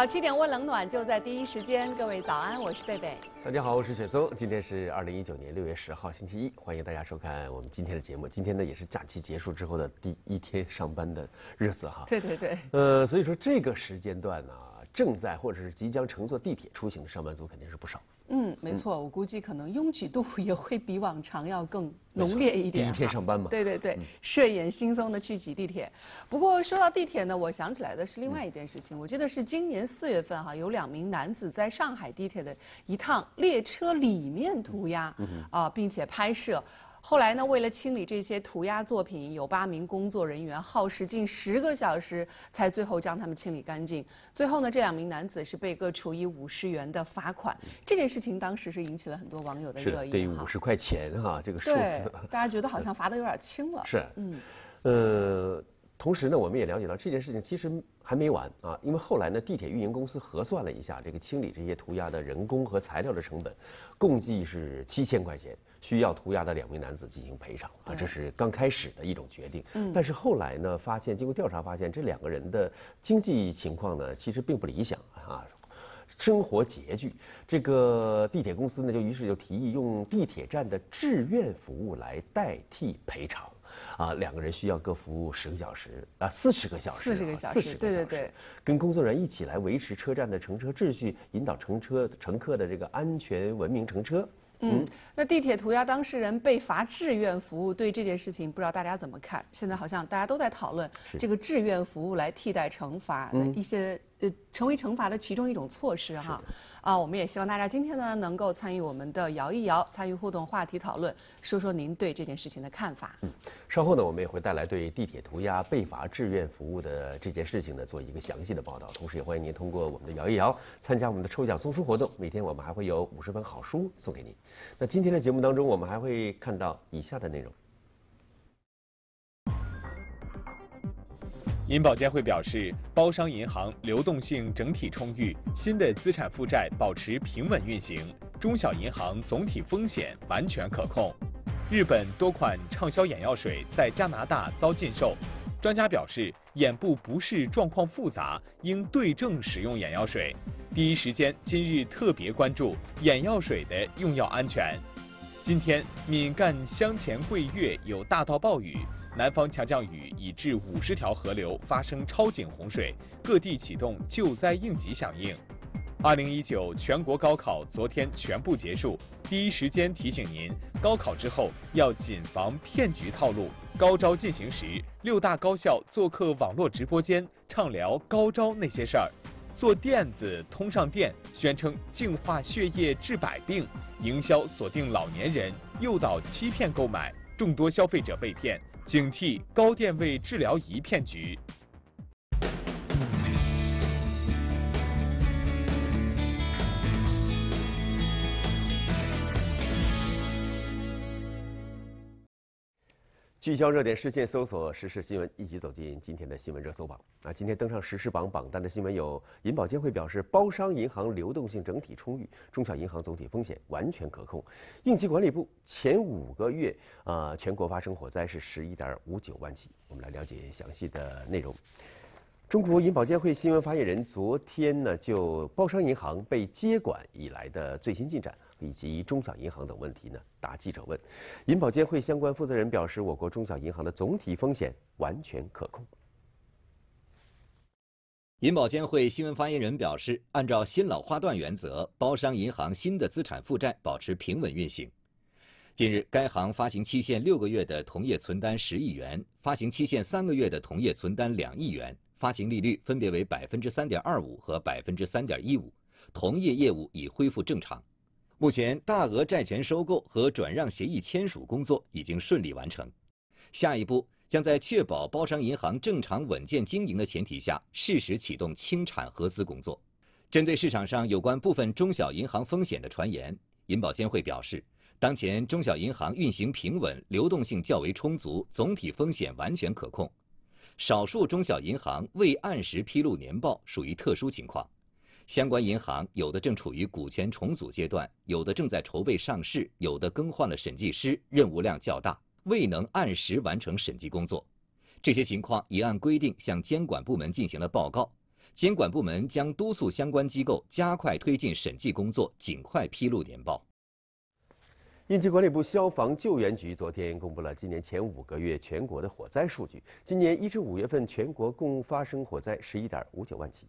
早七点问冷暖就在第一时间，各位早安，我是贝贝。大家好，我是雪松。今天是二零一九年六月十号，星期一，欢迎大家收看我们今天的节目。今天呢也是假期结束之后的第一天上班的日子哈。对对对。呃，所以说这个时间段呢，正在或者是即将乘坐地铁出行的上班族肯定是不少。嗯，没错，我估计可能拥挤度 也会比往常要更浓烈一点。第一天上班嘛。对对对，睡眼惺忪的去挤地铁。不过说到地铁呢，我想起来的是另外一件事情。我记得是今年四月份哈，有两名男子在上海地铁的一趟列车里面涂鸦啊，并且拍摄。后来呢，为了清理这些涂鸦作品，有八名工作人员耗时近十个小时，才最后将它们清理干净。最后呢，这两名男子是被各处以五十元的罚款。这件事情当时是引起了很多网友的热议。对于五十块钱哈，这个数字，大家觉得好像罚的有点轻了。是，嗯，呃。同时呢，我们也了解到这件事情其实还没完啊，因为后来呢，地铁运营公司核算了一下，这个清理这些涂鸦的人工和材料的成本，共计是七千块钱，需要涂鸦的两名男子进行赔偿啊。这是刚开始的一种决定，嗯，但是后来呢，发现经过调查发现，这两个人的经济情况呢，其实并不理想啊，生活拮据。这个地铁公司呢，就于是就提议用地铁站的志愿服务来代替赔偿。啊，两个人需要各服务十个小时啊，四十个小时，四十个小时，对对对，跟工作人员一起来维持车站的乘车秩序，引导乘车乘客的这个安全文明乘车。嗯，那地铁涂鸦当事人被罚志愿服务，对这件事情不知道大家怎么看？现在好像大家都在讨论这个志愿服务来替代惩罚的一些。呃，成为惩罚的其中一种措施哈，啊，我们也希望大家今天呢能够参与我们的摇一摇，参与互动话题讨论，说说您对这件事情的看法。嗯，稍后呢，我们也会带来对地铁涂鸦被罚志愿服务的这件事情呢做一个详细的报道，同时也欢迎您通过我们的摇一摇参加我们的抽奖送书活动，每天我们还会有五十本好书送给您。那今天的节目当中，我们还会看到以下的内容。银保监会表示，包商银行流动性整体充裕，新的资产负债保持平稳运行，中小银行总体风险完全可控。日本多款畅销眼药水在加拿大遭禁售，专家表示，眼部不适状况复杂，应对症使用眼药水。第一时间，今日特别关注眼药水的用药安全。今天，闽赣湘黔桂粤有大到暴雨。南方强降雨已致五十条河流发生超警洪水，各地启动救灾应急响应。二零一九全国高考昨天全部结束，第一时间提醒您，高考之后要谨防骗局套路。高招进行时，六大高校做客网络直播间，畅聊高招那些事儿。做垫子通上电，宣称净化血液治百病，营销锁定老年人，诱导欺骗购买，众多消费者被骗。警惕高电位治疗仪骗局。聚焦热点事件，搜索时事新闻，一起走进今天的新闻热搜榜。啊，今天登上时事榜榜单的新闻有：银保监会表示，包商银行流动性整体充裕，中小银行总体风险完全可控；应急管理部前五个月，啊，全国发生火灾是十一点五九万起。我们来了解详细的内容。中国银保监会新闻发言人昨天呢，就包商银行被接管以来的最新进展。以及中小银行等问题呢？答记者问，银保监会相关负责人表示，我国中小银行的总体风险完全可控。银保监会新闻发言人表示，按照新老划段原则，包商银行新的资产负债保持平稳运行。近日，该行发行期限六个月的同业存单十亿元，发行期限三个月的同业存单两亿元，发行利率分别为百分之三点二五和百分之三点一五，同业业务已恢复正常。目前，大额债权收购和转让协议签署工作已经顺利完成。下一步将在确保包商银行正常稳健经营的前提下，适时启动清产核资工作。针对市场上有关部分中小银行风险的传言，银保监会表示，当前中小银行运行平稳，流动性较为充足，总体风险完全可控。少数中小银行未按时披露年报属于特殊情况。相关银行有的正处于股权重组阶段，有的正在筹备上市，有的更换了审计师，任务量较大，未能按时完成审计工作。这些情况已按规定向监管部门进行了报告，监管部门将督促相关机构加快推进审计工作，尽快披露年报。应急管理部消防救援局昨天公布了今年前五个月全国的火灾数据。今年一至五月份，全国共发生火灾十一点五九万起。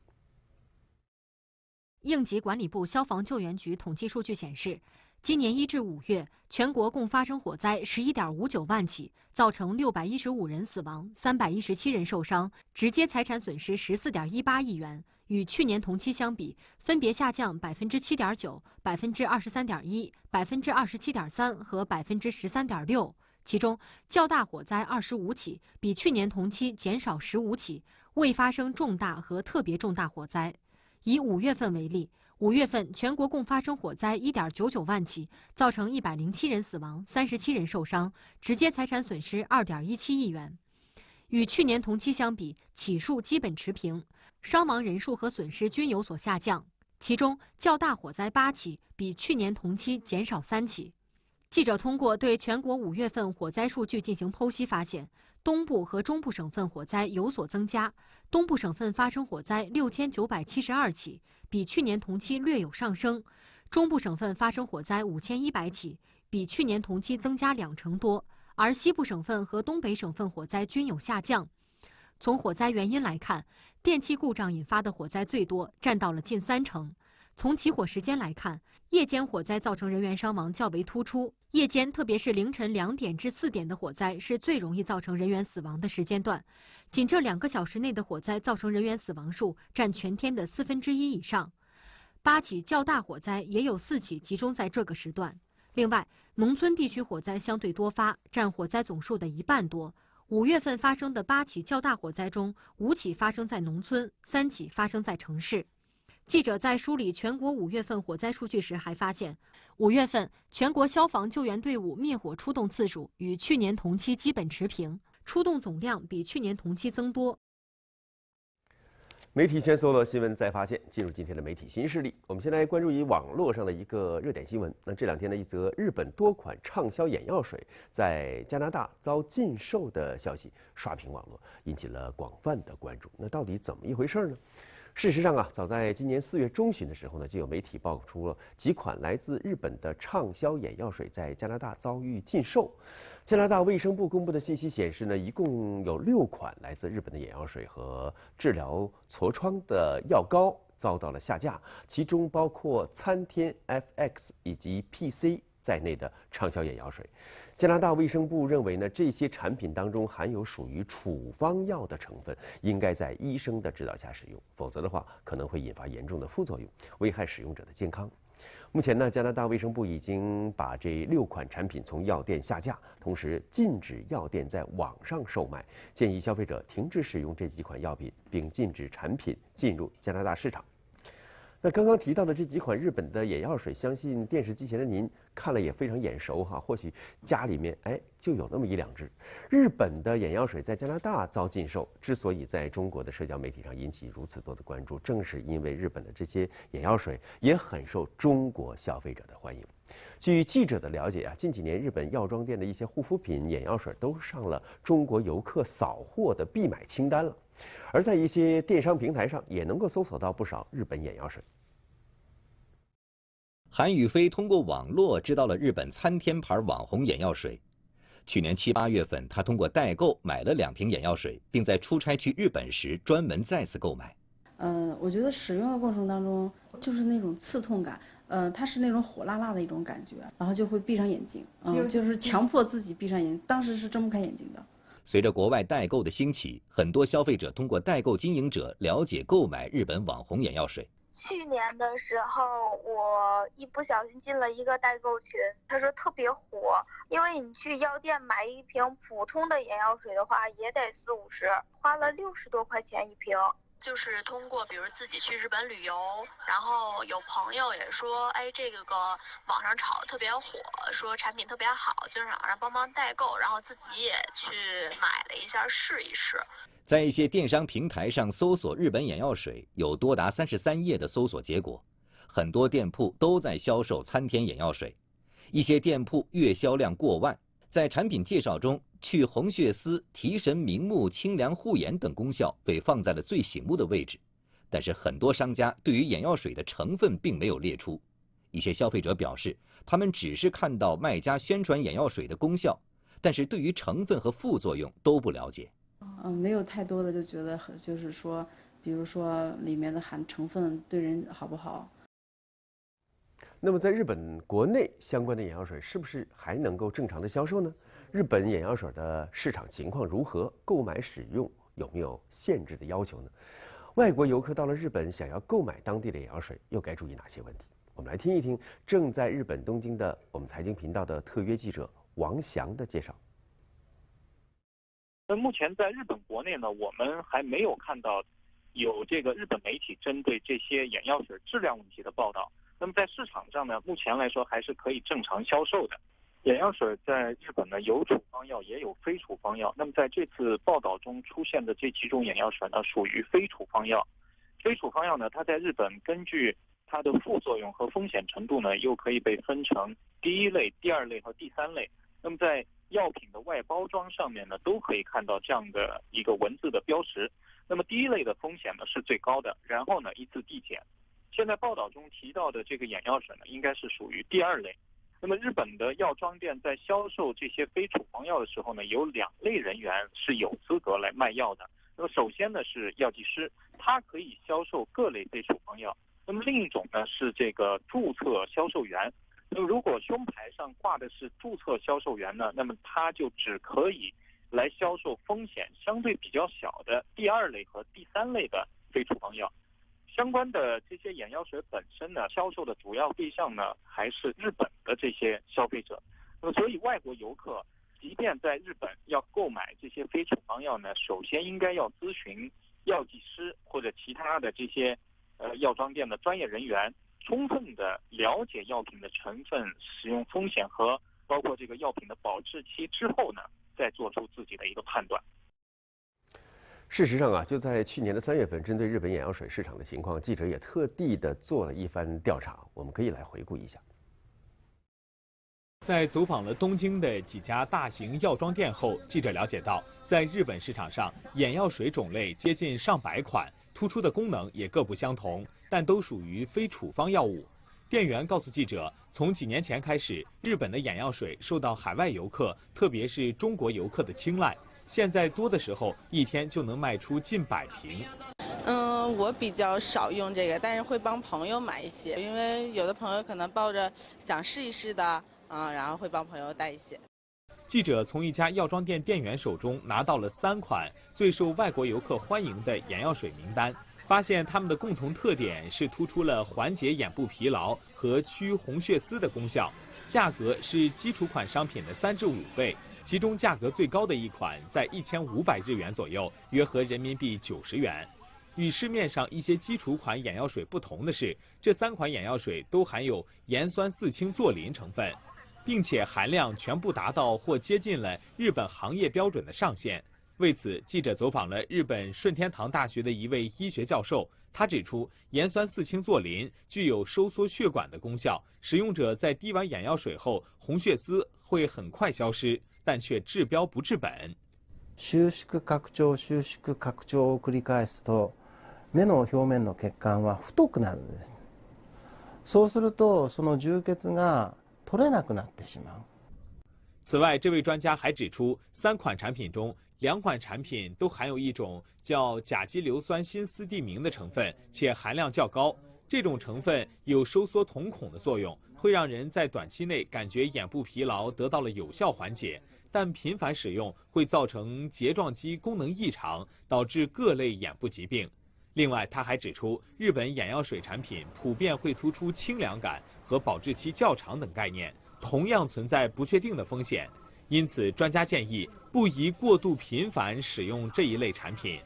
应急管理部消防救援局统计数据显示，今年一至五月，全国共发生火灾十一点五九万起，造成六百一十五人死亡，三百一十七人受伤，直接财产损失十四点一八亿元。与去年同期相比，分别下降百分之七点九、百分之二十三点一、百分之二十七点三和百分之十三点六。其中，较大火灾二十五起，比去年同期减少十五起，未发生重大和特别重大火灾。以五月份为例，五月份全国共发生火灾一点九九万起，造成一百零七人死亡、三十七人受伤，直接财产损失二点一七亿元。与去年同期相比，起数基本持平。伤亡人数和损失均有所下降，其中较大火灾八起，比去年同期减少三起。记者通过对全国五月份火灾数据进行剖析，发现东部和中部省份火灾有所增加。东部省份发生火灾六千九百七十二起，比去年同期略有上升；中部省份发生火灾五千一百起，比去年同期增加两成多。而西部省份和东北省份火灾均有下降。从火灾原因来看，电气故障引发的火灾最多，占到了近三成。从起火时间来看，夜间火灾造成人员伤亡较为突出。夜间，特别是凌晨两点至四点的火灾，是最容易造成人员死亡的时间段。仅这两个小时内的火灾，造成人员死亡数占全天的四分之一以上。八起较大火灾也有四起集中在这个时段。另外，农村地区火灾相对多发，占火灾总数的一半多。五月份发生的八起较大火灾中，五起发生在农村，三起发生在城市。记者在梳理全国五月份火灾数据时，还发现，五月份全国消防救援队伍灭火出动次数与去年同期基本持平，出动总量比去年同期增多。媒体先搜了新闻再发现，进入今天的媒体新势力。我们先来关注于网络上的一个热点新闻。那这两天的一则日本多款畅销眼药水在加拿大遭禁售的消息刷屏网络，引起了广泛的关注。那到底怎么一回事呢？事实上啊，早在今年四月中旬的时候呢，就有媒体爆出了几款来自日本的畅销眼药水在加拿大遭遇禁售。加拿大卫生部公布的信息显示呢，一共有六款来自日本的眼药水和治疗痤疮的药膏遭到了下架，其中包括参天 FX 以及 PC 在内的畅销眼药水。加拿大卫生部认为呢，这些产品当中含有属于处方药的成分，应该在医生的指导下使用，否则的话可能会引发严重的副作用，危害使用者的健康。目前呢，加拿大卫生部已经把这六款产品从药店下架，同时禁止药店在网上售卖，建议消费者停止使用这几款药品，并禁止产品进入加拿大市场。那刚刚提到的这几款日本的眼药水，相信电视机前的您看了也非常眼熟哈。或许家里面哎就有那么一两支。日本的眼药水在加拿大遭禁售，之所以在中国的社交媒体上引起如此多的关注，正是因为日本的这些眼药水也很受中国消费者的欢迎。据记者的了解啊，近几年日本药妆店的一些护肤品、眼药水都上了中国游客扫货的必买清单了。而在一些电商平台上，也能够搜索到不少日本眼药水。韩宇飞通过网络知道了日本参天牌网红眼药水。去年七八月份，他通过代购买了两瓶眼药水，并在出差去日本时专门再次购买。呃，我觉得使用的过程当中就是那种刺痛感，呃，它是那种火辣辣的一种感觉，然后就会闭上眼睛，嗯，就是强迫自己闭上眼睛，当时是睁不开眼睛的。随着国外代购的兴起，很多消费者通过代购经营者了解购买日本网红眼药水。去年的时候，我一不小心进了一个代购群，他说特别火，因为你去药店买一瓶普通的眼药水的话，也得四五十，花了六十多块钱一瓶。就是通过，比如自己去日本旅游，然后有朋友也说，哎，这个个网上炒的特别火，说产品特别好，就想让帮忙代购，然后自己也去买了一下试一试。在一些电商平台上搜索日本眼药水，有多达三十三页的搜索结果，很多店铺都在销售参天眼药水，一些店铺月销量过万。在产品介绍中，去红血丝、提神明目、清凉护眼等功效被放在了最醒目的位置，但是很多商家对于眼药水的成分并没有列出。一些消费者表示，他们只是看到卖家宣传眼药水的功效，但是对于成分和副作用都不了解。嗯，没有太多的就觉得很，就是说，比如说里面的含成分对人好不好？那么在日本国内相关的眼药水是不是还能够正常的销售呢？日本眼药水的市场情况如何？购买使用有没有限制的要求呢？外国游客到了日本想要购买当地的眼药水，又该注意哪些问题？我们来听一听正在日本东京的我们财经频道的特约记者王翔的介绍。那目前在日本国内呢，我们还没有看到有这个日本媒体针对这些眼药水质量问题的报道。那么在市场上呢，目前来说还是可以正常销售的。眼药水在日本呢有处方药也有非处方药。那么在这次报道中出现的这几种眼药水呢，属于非处方药。非处方药呢，它在日本根据它的副作用和风险程度呢，又可以被分成第一类、第二类和第三类。那么在药品的外包装上面呢，都可以看到这样的一个文字的标识。那么第一类的风险呢是最高的，然后呢依次递减。现在报道中提到的这个眼药水呢，应该是属于第二类。那么日本的药妆店在销售这些非处方药的时候呢，有两类人员是有资格来卖药的。那么首先呢是药剂师，他可以销售各类非处方药。那么另一种呢是这个注册销售员。那么如果胸牌上挂的是注册销售员呢，那么他就只可以来销售风险相对比较小的第二类和第三类的非处方药。相关的这些眼药水本身呢，销售的主要对象呢还是日本的这些消费者。那么，所以外国游客即便在日本要购买这些非处方药呢，首先应该要咨询药剂师或者其他的这些呃药妆店的专业人员，充分的了解药品的成分、使用风险和包括这个药品的保质期之后呢，再做出自己的一个判断。事实上啊，就在去年的三月份，针对日本眼药水市场的情况，记者也特地的做了一番调查。我们可以来回顾一下。在走访了东京的几家大型药妆店后，记者了解到，在日本市场上，眼药水种类接近上百款，突出的功能也各不相同，但都属于非处方药物。店员告诉记者，从几年前开始，日本的眼药水受到海外游客，特别是中国游客的青睐。现在多的时候，一天就能卖出近百瓶。嗯，我比较少用这个，但是会帮朋友买一些，因为有的朋友可能抱着想试一试的，嗯，然后会帮朋友带一些。记者从一家药妆店店员手中拿到了三款最受外国游客欢迎的眼药水名单，发现它们的共同特点是突出了缓解眼部疲劳和驱红血丝的功效，价格是基础款商品的三至五倍。其中价格最高的一款在一千五百日元左右，约合人民币九十元。与市面上一些基础款眼药水不同的是，这三款眼药水都含有盐酸四氢唑林成分，并且含量全部达到或接近了日本行业标准的上限。为此，记者走访了日本顺天堂大学的一位医学教授。他指出，盐酸四氢唑林具有收缩血管的功效，使用者在滴完眼药水后，红血丝会很快消失。但却治标不治本。収縮拡張収縮拡張を繰り返すと目の表面の血管は太くなるんです。そうするとその充血が取れなくなってしまう。此外，这位专家还指出，三款产品中两款产品都含有一种叫甲基硫酸锌丝地明的成分，且含量较高。这种成分有收缩瞳孔的作用。 会让人在短期内感觉眼部疲劳得到了有效缓解，但频繁使用会造成睫状肌功能异常，导致各类眼部疾病。另外，他还指出，日本眼药水产品普遍会突出清凉感和保质期较长等概念，同样存在不确定的风险。因此，专家建议不宜过度频繁使用这一类产品。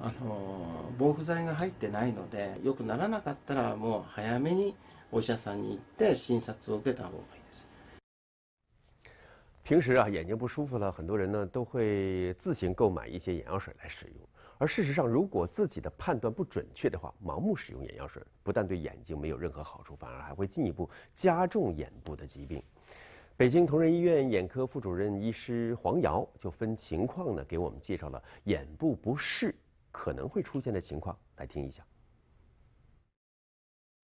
あの防腐剤が入ってないのでよくならなかったらもう早めにお医者さんに行って診察を受けた方がいいです。平时啊，眼睛不舒服了，很多人呢都会自行购买一些眼药水来使用。而事实上，如果自己的判断不准确的话，盲目使用眼药水，不但对眼睛没有任何好处，反而还会进一步加重眼部的疾病。 北京同仁医院眼科副主任医师黄瑶就分情况呢给我们介绍了眼部不适 可能会出现的情况，来听一下。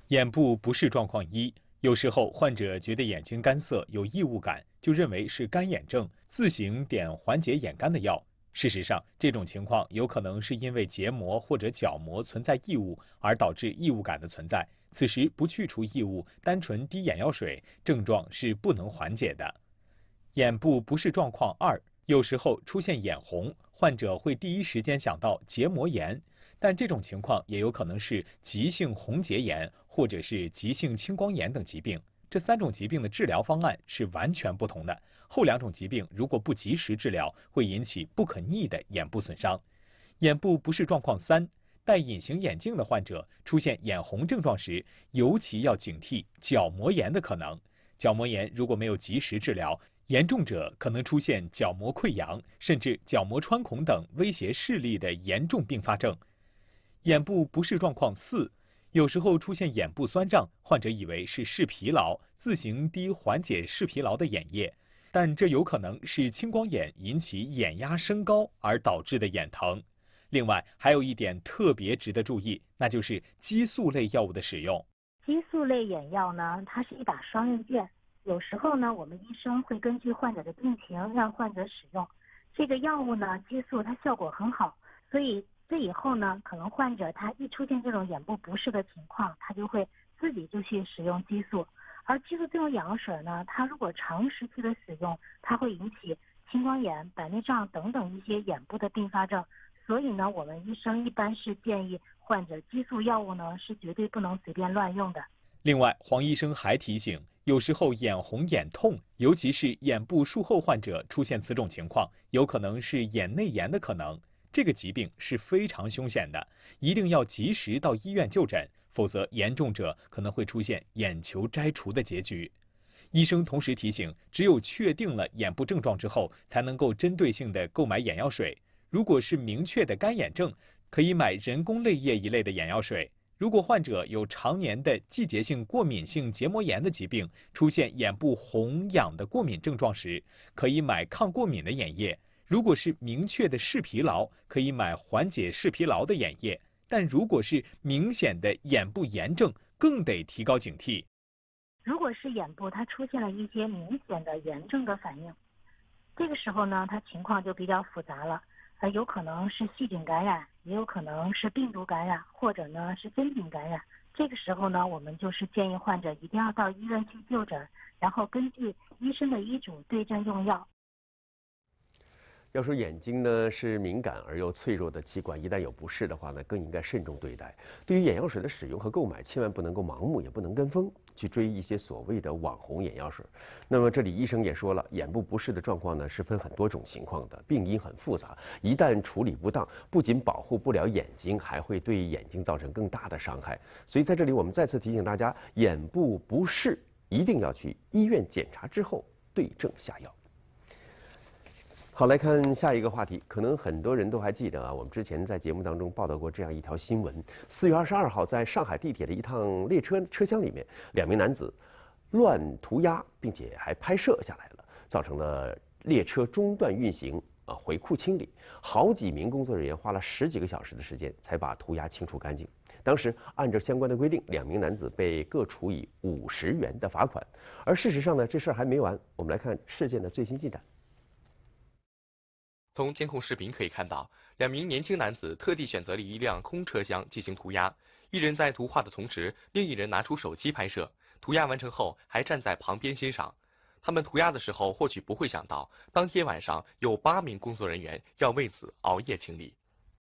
眼部不适状况一，有时候患者觉得眼睛干涩、有异物感，就认为是干眼症，自行点缓解眼干的药。事实上，这种情况有可能是因为结膜或者角膜存在异物而导致异物感的存在。此时不去除异物，单纯滴眼药水，症状是不能缓解的。眼部不适状况二，有时候出现眼红，患者会第一时间想到结膜炎，但这种情况也有可能是急性红结炎或者是急性青光眼等疾病。这三种疾病的治疗方案是完全不同的。后两种疾病如果不及时治疗，会引起不可逆的眼部损伤。眼部不适状况三，戴隐形眼镜的患者出现眼红症状时，尤其要警惕角膜炎的可能。角膜炎如果没有及时治疗，严重者可能出现角膜溃疡，甚至角膜穿孔等威胁视力的严重并发症。眼部不适状况四。有时候出现眼部酸胀，患者以为是视疲劳，自行滴缓解视疲劳的眼液，但这有可能是青光眼引起眼压升高而导致的眼疼。另外，还有一点特别值得注意，那就是激素类药物的使用。激素类眼药呢，它是一把双刃剑，有时候呢，我们医生会根据患者的病情让患者使用这个药物呢，激素它效果很好，所以。这以后呢，可能患者他一出现这种眼部不适的情况，他就会自己就去使用激素。而激素这种眼药水呢，它如果长时期的使用，它会引起青光眼、白内障等等一些眼部的并发症。所以呢，我们医生一般是建议患者激素药物呢是绝对不能随便乱用的。另外，黄医生还提醒，有时候眼红眼痛，尤其是眼部术后患者出现此种情况，有可能是眼内炎的可能。这个疾病是非常凶险的，一定要及时到医院就诊，否则严重者可能会出现眼球摘除的结局。医生同时提醒，只有确定了眼部症状之后，才能够针对性的购买眼药水。如果是明确的干眼症，可以买人工泪液一类的眼药水。如果患者有常年的季节性过敏性结膜炎的疾病，出现眼部红痒的过敏症状时，可以买抗过敏的眼液。如果是明确的视疲劳，可以买缓解视疲劳的眼液；但如果是明显的眼部炎症，更得提高警惕。如果是眼部它出现了一些明显的炎症的反应，这个时候呢，它情况就比较复杂了，呃，有可能是细菌感染，也有可能是病毒感染，或者呢是真菌感染。这个时候呢，我们就是建议患者一定要到医院去就诊，然后根据医生的医嘱对症用药。要说眼睛呢是敏感而又脆弱的器官，一旦有不适的话呢，更应该慎重对待。对于眼药水的使用和购买，千万不能够盲目，也不能跟风去追一些所谓的网红眼药水。那么这里医生也说了，眼部不适的状况呢是分很多种情况的，病因很复杂，一旦处理不当，不仅保护不了眼睛，还会对眼睛造成更大的伤害。所以在这里我们再次提醒大家，眼部不适一定要去医院检查之后对症下药。好，来看下一个话题。可能很多人都还记得啊，我们之前在节目当中报道过这样一条新闻：四月二十二号，在上海地铁的一趟列车车厢里面，两名男子乱涂鸦，并且还拍摄下来了，造成了列车中断运行啊，回库清理。好几名工作人员花了十几个小时的时间才把涂鸦清除干净。当时按照相关的规定，两名男子被各处以五十元的罚款。而事实上呢，这事儿还没完。我们来看事件的最新进展。从监控视频可以看到，两名年轻男子特地选择了一辆空车厢进行涂鸦。一人在涂画的同时，另一人拿出手机拍摄。涂鸦完成后，还站在旁边欣赏。他们涂鸦的时候，或许不会想到，当天晚上有八名工作人员要为此熬夜清理。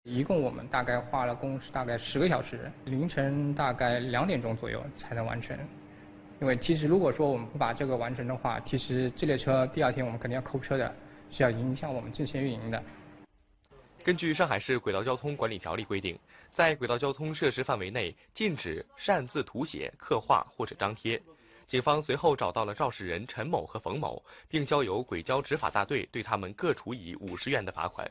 一共我们大概花了工时大概十个小时，凌晨大概两点钟左右才能完成。因为其实如果说我们不把这个完成的话，其实这列车第二天我们肯定要扣车的。是要影响我们这些运营的。根据上海市轨道交通管理条例规定，在轨道交通设施范围内禁止擅自涂写、刻画或者张贴。警方随后找到了肇事人陈某和冯某，并交由轨交执法大队对他们各处以五十元的罚款。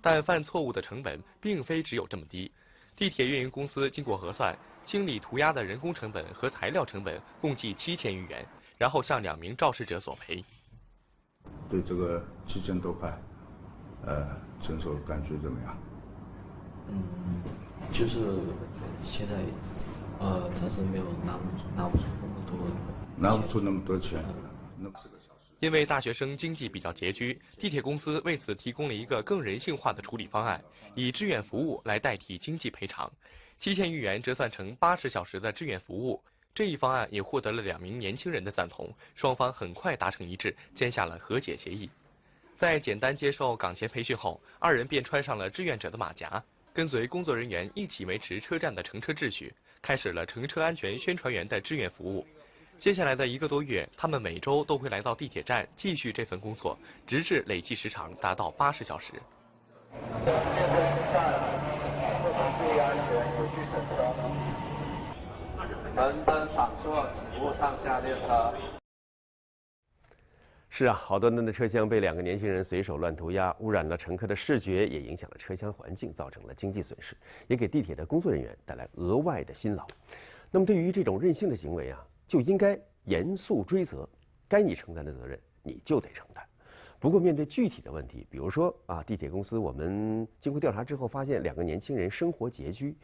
但犯错误的成本并非只有这么低。地铁运营公司经过核算，清理涂鸦的人工成本和材料成本共计七千余元。然后向两名肇事者索赔。对这个七千多块，呃，承受感觉怎么样？嗯，就是现在，呃，暂时没有拿不拿不出那么多，拿不出那么多钱，那不是个。因为大学生经济比较拮据，地铁公司为此提供了一个更人性化的处理方案，以志愿服务来代替经济赔偿，七千余元折算成八十小时的志愿服务。这一方案也获得了两名年轻人的赞同，双方很快达成一致，签下了和解协议。在简单接受岗前培训后，二人便穿上了志愿者的马甲，跟随工作人员一起维持车站的乘车秩序，开始了乘车安全宣传员的志愿服务。接下来的一个多月，他们每周都会来到地铁站继续这份工作，直至累计时长达到八十小时。门灯闪烁，请勿上下列车。是啊，好端端的车厢被两个年轻人随手乱涂鸦，污染了乘客的视觉，也影响了车厢环境，造成了经济损失，也给地铁的工作人员带来额外的辛劳。那么，对于这种任性的行为啊？就应该严肃追责，该你承担的责任你就得承担。不过面对具体的问题，比如说啊，地铁公司我们经过调查之后发现两个年轻人生活拮据，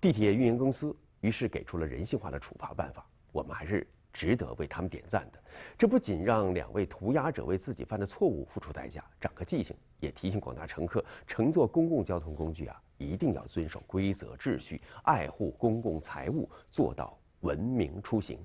地铁运营公司于是给出了人性化的处罚办法，我们还是值得为他们点赞的。这不仅让两位涂鸦者为自己犯的错误付出代价，长个记性，也提醒广大乘客乘坐公共交通工具啊，一定要遵守规则秩序，爱护公共财物，做到文明出行。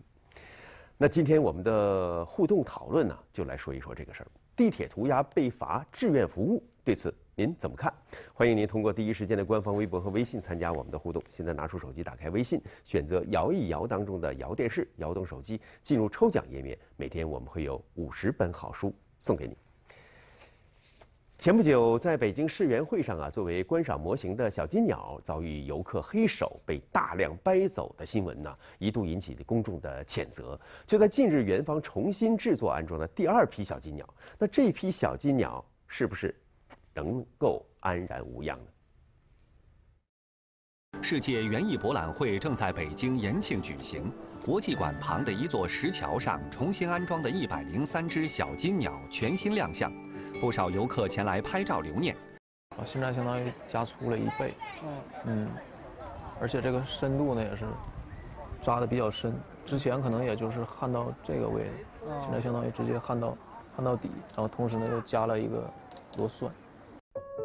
那今天我们的互动讨论呢，就来说一说这个事儿：地铁涂鸦被罚志愿服务，对此您怎么看？欢迎您通过第一时间的官方微博和微信参加我们的互动。现在拿出手机，打开微信，选择“摇一摇”当中的“摇电视”，摇动手机，进入抽奖页面。每天我们会有五十本好书送给你。前不久，在北京世园会上啊，作为观赏模型的小金鸟遭遇游客黑手被大量掰走的新闻呢，一度引起公众的谴责。就在近日，园方重新制作安装了第二批小金鸟。那这批小金鸟是不是能够安然无恙呢？世界园艺博览会正在北京延庆举行，国际馆旁的一座石桥上重新安装的一百零三只小金鸟全新亮相。不少游客前来拍照留念，啊，现在相当于加粗了一倍，嗯嗯，而且这个深度呢也是扎的比较深，之前可能也就是焊到这个位置，现在相当于直接焊到焊到底，然后同时呢又加了一个螺栓。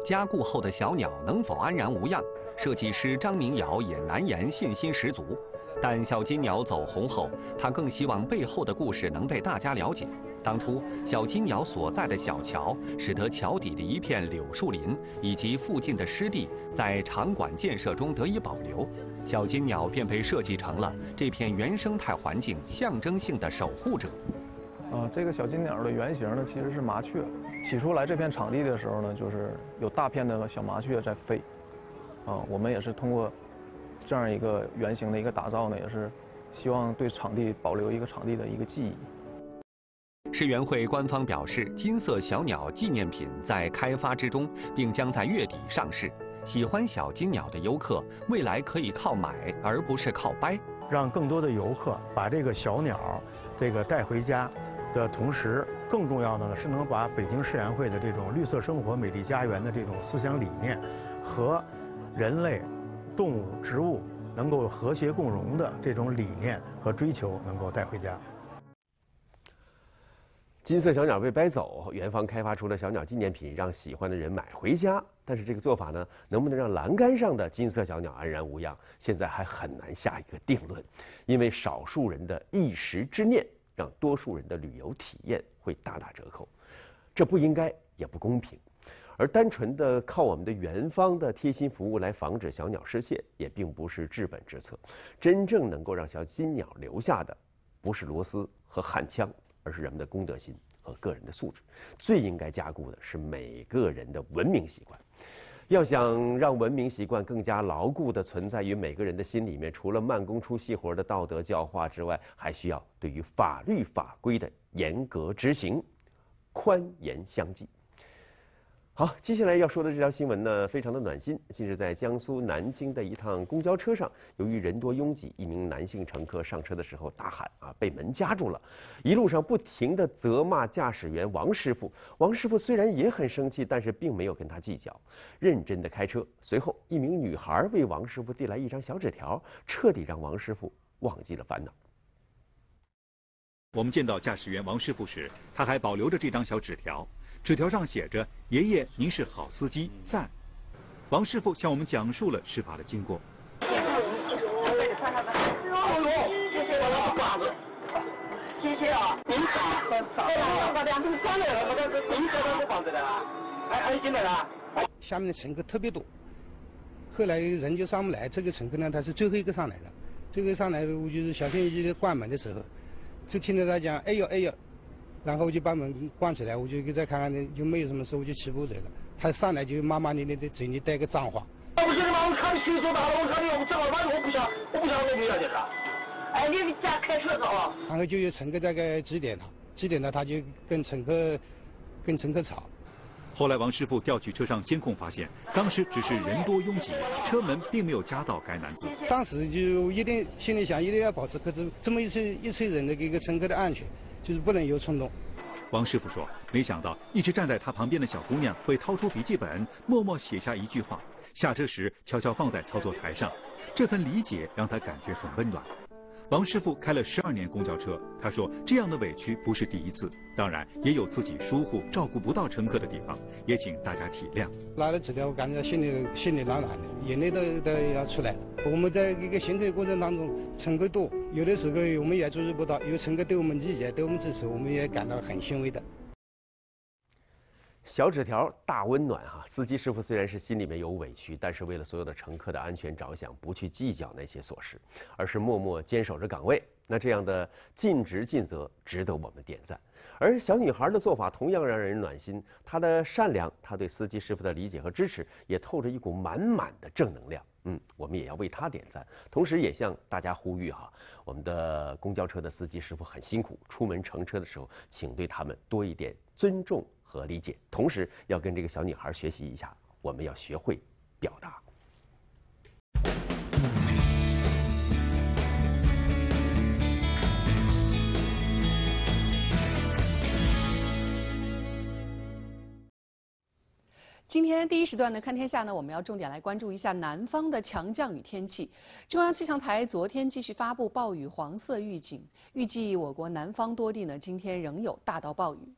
加固后的小鸟能否安然无恙？设计师张明尧也难言信心十足，但小金鸟走红后，他更希望背后的故事能被大家了解。当初小金鸟所在的小桥，使得桥底的一片柳树林以及附近的湿地在场馆建设中得以保留，小金鸟便被设计成了这片原生态环境象征性的守护者。啊，这个小金鸟的原型呢，其实是麻雀。起初来这片场地的时候呢，就是有大片的小麻雀在飞。啊，我们也是通过这样一个原型的一个打造呢，也是希望对场地保留一个场地的一个记忆。世园会官方表示，金色小鸟纪念品在开发之中，并将在月底上市。喜欢小金鸟的游客，未来可以靠买而不是靠掰，让更多的游客把这个小鸟这个带回家的同时，更重要的呢是能把北京世园会的这种绿色生活、美丽家园的这种思想理念，和人类、动物、植物能够和谐共荣的这种理念和追求，能够带回家。金色小鸟被掰走，园方开发出了小鸟纪念品，让喜欢的人买回家。但是这个做法呢，能不能让栏杆上的金色小鸟安然无恙，现在还很难下一个定论。因为少数人的一时之念，让多数人的旅游体验会大打折扣，这不应该也不公平。而单纯的靠我们的园方的贴心服务来防止小鸟失窃，也并不是治本之策。真正能够让小金鸟留下的，不是螺丝和焊枪。而是人们的公德心和个人的素质，最应该加固的是每个人的文明习惯。要想让文明习惯更加牢固的存在于每个人的心里面，除了慢工出细活的道德教化之外，还需要对于法律法规的严格执行，宽严相济。好，接下来要说的这条新闻呢，非常的暖心。近日，在江苏南京的一趟公交车上，由于人多拥挤，一名男性乘客上车的时候大喊啊，被门夹住了，一路上不停的责骂驾驶员王师傅。王师傅虽然也很生气，但是并没有跟他计较，认真的开车。随后，一名女孩为王师傅递来一张小纸条，彻底让王师傅忘记了烦恼。我们见到驾驶员王师傅时，他还保留着这张小纸条。纸条上写着：“爷爷，您是好司机，赞。”王师傅向我们讲述了事发的经过。下面的乘客特别多，后来人就上不来。这个乘客呢，他是最后一个上来的。最后上来的，我就是小心翼翼的关门的时候，就听到他讲：“哎呦，哎呦。”然后我就把门关起来，我就给他看看，就没有什么事，我就起步走了。他上来就骂骂咧咧的，嘴里带个脏话。我不晓得我看你我看你我正儿八经，我不想，我不想跟你了，就是。哎，你家开车子啊？然后就有乘客在个指点他，指点他，他就跟乘客跟乘客吵。后来王师傅调取车上监控，发现当时只是人多拥挤，车门并没有夹到该男子。当时就一定心里想，一定要保持克制，这么一车一车人的一个乘客的安全。就是不能有冲动。王师傅说：“没想到一直站在他旁边的小姑娘会掏出笔记本，默默写下一句话，下车时悄悄放在操作台上。这份理解让他感觉很温暖。”王师傅开了十二年公交车，他说：“这样的委屈不是第一次，当然也有自己疏忽、照顾不到乘客的地方，也请大家体谅。”拿了纸条，我感觉心里心里暖暖的，眼泪都都要出来了。我们在一个行车过程当中，乘客多，有的时候我们也注意不到，有乘客对我们理解、对我们支持，我们也感到很欣慰的。小纸条大温暖哈，司机师傅虽然是心里面有委屈，但是为了所有的乘客的安全着想，不去计较那些琐事，而是默默坚守着岗位。那这样的尽职尽责，值得我们点赞。而小女孩的做法同样让人暖心，她的善良，她对司机师傅的理解和支持，也透着一股满满的正能量。嗯，我们也要为她点赞，同时也向大家呼吁哈，我们的公交车的司机师傅很辛苦，出门乘车的时候，请对他们多一点尊重。和理解，同时要跟这个小女孩学习一下，我们要学会表达。今天第一时段的看天下呢，我们要重点来关注一下南方的强降雨天气。中央气象台昨天继续发布暴雨黄色预警，预计我国南方多地呢今天仍有大到暴雨。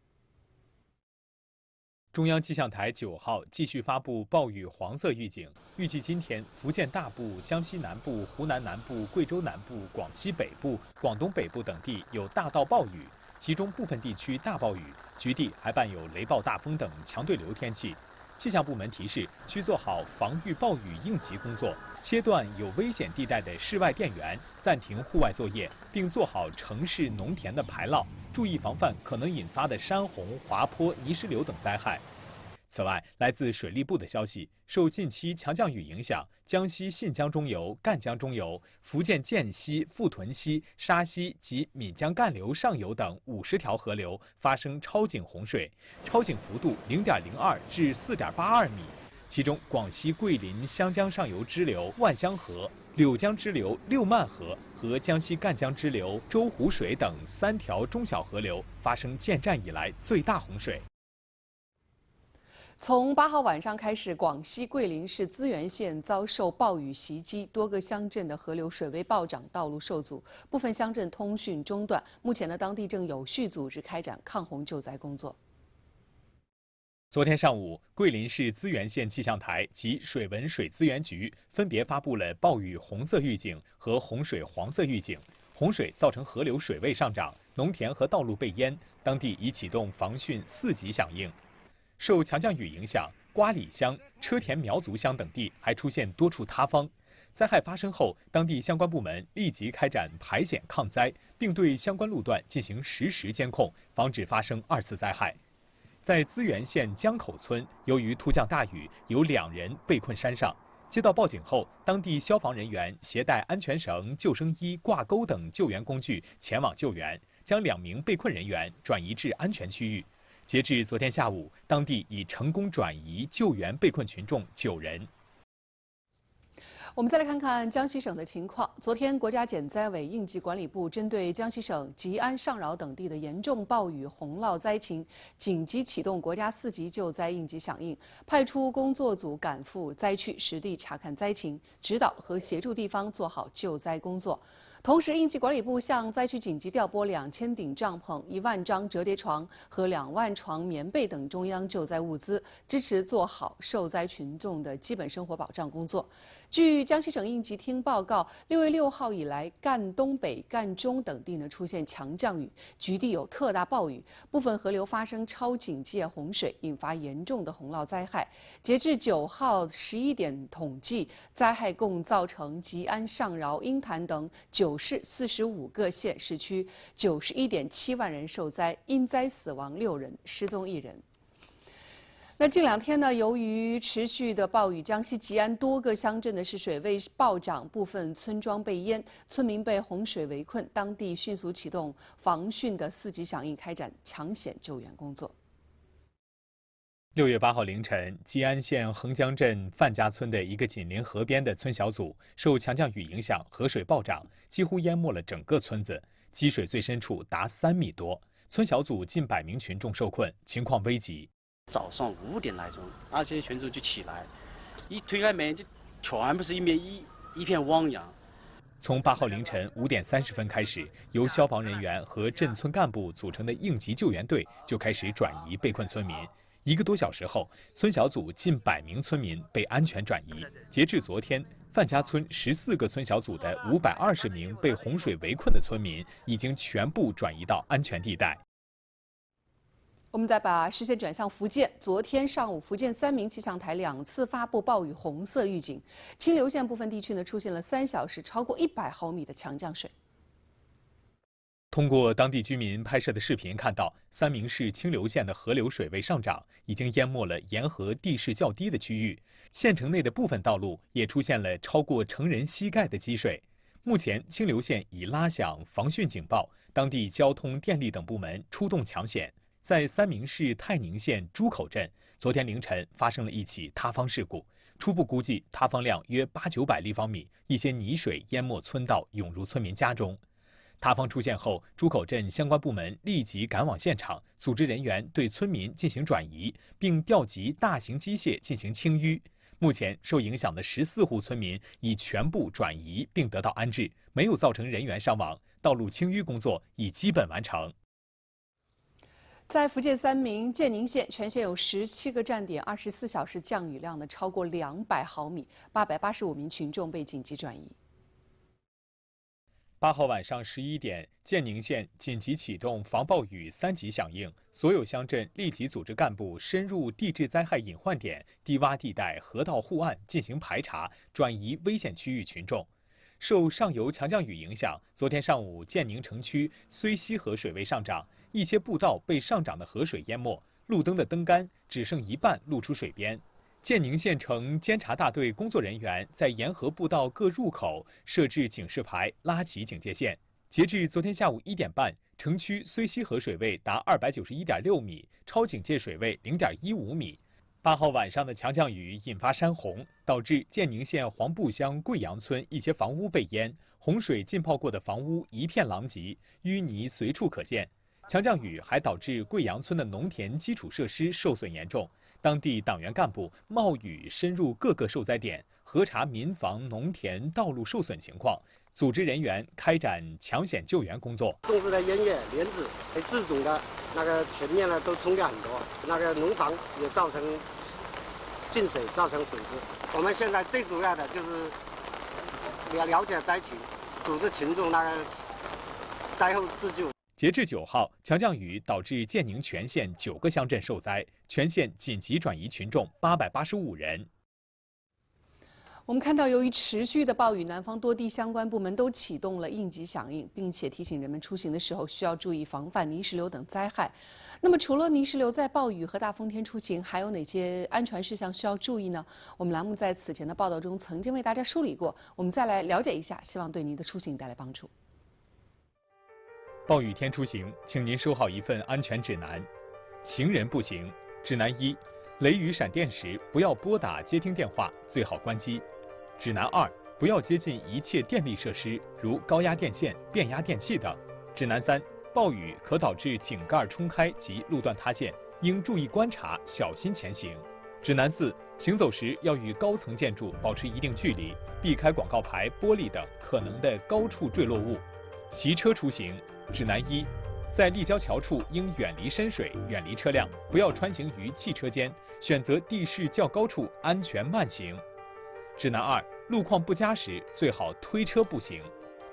中央气象台九号继续发布暴雨黄色预警，预计今天福建大部、江西南部、湖南南部、贵州南部、广西北部、广东北部等地有大到暴雨，其中部分地区大暴雨，局地还伴有雷暴大风等强对流天气。气象部门提示，需做好防御暴雨应急工作，切断有危险地带的室外电源，暂停户外作业，并做好城市农田的排涝。注意防范可能引发的山洪、滑坡、泥石流等灾害。此外，来自水利部的消息，受近期强降雨影响，江西信江中游、赣江中游、福建建溪、富屯溪、沙溪及闽江干流上游等五十条河流发生超警洪水，超警幅度零点零二至四点八二米。其中，广西桂林湘江上游支流万江河。柳江支流六曼河和江西赣江支流周湖水等三条中小河流发生建站以来最大洪水。从八号晚上开始，广西桂林市资源县遭受暴雨袭击，多个乡镇的河流水位暴涨，道路受阻，部分乡镇通讯中断。目前呢，当地正有序组织开展抗洪救灾工作。昨天上午，桂林市资源县气象台及水文水资源局分别发布了暴雨红色预警和洪水黄色预警。洪水造成河流水位上涨，农田和道路被淹，当地已启动防汛四级响应。受强降雨影响，瓜里乡、车田苗族乡等地还出现多处塌方。灾害发生后，当地相关部门立即开展排险抗灾，并对相关路段进行实时监控，防止发生二次灾害。在资源县江口村，由于突降大雨，有两人被困山上。接到报警后，当地消防人员携带安全绳、救生衣、挂钩等救援工具前往救援，将两名被困人员转移至安全区域。截至昨天下午，当地已成功转移救援被困群众九人。我们再来看看江西省的情况。昨天，国家减灾委应急管理部针对江西省吉安、上饶等地的严重暴雨洪涝灾情，紧急启动国家四级救灾应急响应，派出工作组赶赴灾区实地查看灾情，指导和协助地方做好救灾工作。同时，应急管理部向灾区紧急调拨两千顶帐篷、一万张折叠床和两万床棉被等中央救灾物资，支持做好受灾群众的基本生活保障工作。据江西省应急厅报告，六月六号以来，赣东北、赣中等地呢出现强降雨，局地有特大暴雨，部分河流发生超警戒洪水，引发严重的洪涝灾害。截至九号十一点统计，灾害共造成吉安、上饶、鹰潭等九。九市四十五个县市区，九十一点七万人受灾，因灾死亡六人，失踪一人。那近两天呢，由于持续的暴雨，江西吉安多个乡镇的是水位暴涨，部分村庄被淹，村民被洪水围困，当地迅速启动防汛的四级响应，开展抢险救援工作。六月八号凌晨，吉安县横江镇范家村的一个紧邻河边的村小组受强降雨影响，河水暴涨，几乎淹没了整个村子，积水最深处达三米多。村小组近百名群众受困，情况危急。早上五点来钟，那些群众就起来，一推开门就全部是一面一一片汪洋。从八号凌晨五点三十分开始，由消防人员和镇村干部组成的应急救援队就开始转移被困村民。一个多小时后，村小组近百名村民被安全转移。截至昨天，范家村十四个村小组的五百二十名被洪水围困的村民已经全部转移到安全地带。我们再把视线转向福建。昨天上午，福建三明气象台两次发布暴雨红色预警，清流县部分地区呢出现了三小时超过一百毫米的强降水。通过当地居民拍摄的视频看到，三明市清流县的河流水位上涨，已经淹没了沿河地势较低的区域。县城内的部分道路也出现了超过成人膝盖的积水。目前，清流县已拉响防汛警报，当地交通、电力等部门出动抢险。在三明市泰宁县朱口镇，昨天凌晨发生了一起塌方事故，初步估计塌方量约八九百立方米，一些泥水淹没村道，涌入村民家中。塌方出现后，朱口镇相关部门立即赶往现场，组织人员对村民进行转移，并调集大型机械进行清淤。目前，受影响的十四户村民已全部转移并得到安置，没有造成人员伤亡，道路清淤工作已基本完成。在福建三明建宁县，全县有十七个站点，二十四小时降雨量呢超过两百毫米，八百八十五名群众被紧急转移。八号晚上十一点，建宁县紧急启动防暴雨三级响应，所有乡镇立即组织干部深入地质灾害隐患点、低洼地带、河道护岸进行排查，转移危险区域群众。受上游强降雨影响，昨天上午建宁城区睢溪河水位上涨，一些步道被上涨的河水淹没，路灯的灯杆只剩一半露出水边。建宁县城监察大队工作人员在沿河步道各入口设置警示牌，拉起警戒线。截至昨天下午一点半，城区睢溪河水位达二百九十一点六米，超警戒水位零点一五米。八号晚上的强降雨引发山洪，导致建宁县黄埠乡贵阳村一些房屋被淹，洪水浸泡过的房屋一片狼藉，淤泥随处可见。强降雨还导致贵阳村的农田基础设施受损严重。当地党员干部冒雨深入各个受灾点，核查民房、农田、道路受损情况，组织人员开展抢险救援工作。种植的烟叶、莲子、自种的，那个田面呢都冲掉很多，那个农房也造成进水，造成损失。我们现在最主要的就是了了解灾情，组织群众那个灾后自救。截至九号，强降雨导致建宁全县九个乡镇受灾，全县紧急转移群众八百八十五人。我们看到，由于持续的暴雨，南方多地相关部门都启动了应急响应，并且提醒人们出行的时候需要注意防范泥石流等灾害。那么，除了泥石流，在暴雨和大风天出行还有哪些安全事项需要注意呢？我们栏目在此前的报道中曾经为大家梳理过，我们再来了解一下，希望对您的出行带来帮助。暴雨天出行，请您收好一份安全指南。行人步行。指南一：雷雨闪电时不要拨打接听电话，最好关机。指南二：不要接近一切电力设施，如高压电线、变压电器等。指南三：暴雨可导致井盖冲开及路段塌陷，应注意观察，小心前行。指南四：行走时要与高层建筑保持一定距离，避开广告牌、玻璃等可能的高处坠落物。骑车出行，指南一。在立交桥处应远离深水，远离车辆，不要穿行于汽车间，选择地势较高处，安全慢行。指南二：路况不佳时，最好推车步行。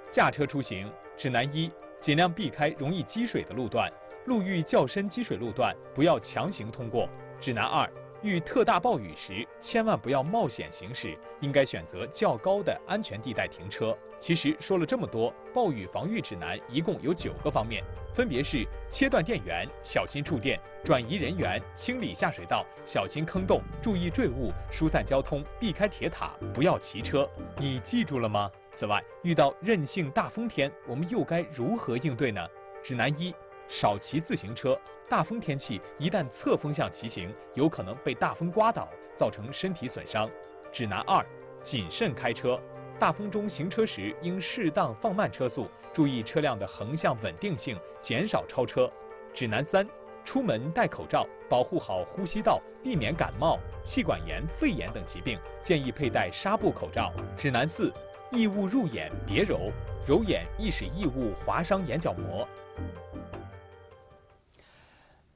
驾车出行，指南一：尽量避开容易积水的路段，路遇较深积水路段，不要强行通过。指南二：遇特大暴雨时，千万不要冒险行驶，应该选择较高的安全地带停车。其实说了这么多，暴雨防御指南一共有九个方面。分别是切断电源，小心触电；转移人员，清理下水道，小心坑洞，注意坠物，疏散交通，避开铁塔，不要骑车。你记住了吗？此外，遇到任性大风天，我们又该如何应对呢？指南一：少骑自行车。大风天气一旦侧风向骑行，有可能被大风刮倒，造成身体损伤。指南二：谨慎开车。大风中行车时，应适当放慢车速，注意车辆的横向稳定性，减少超车。指南三：出门戴口罩，保护好呼吸道，避免感冒、气管炎、肺炎等疾病，建议佩戴纱布口罩。指南四：异物入眼别揉，揉眼易使异物划伤眼角膜。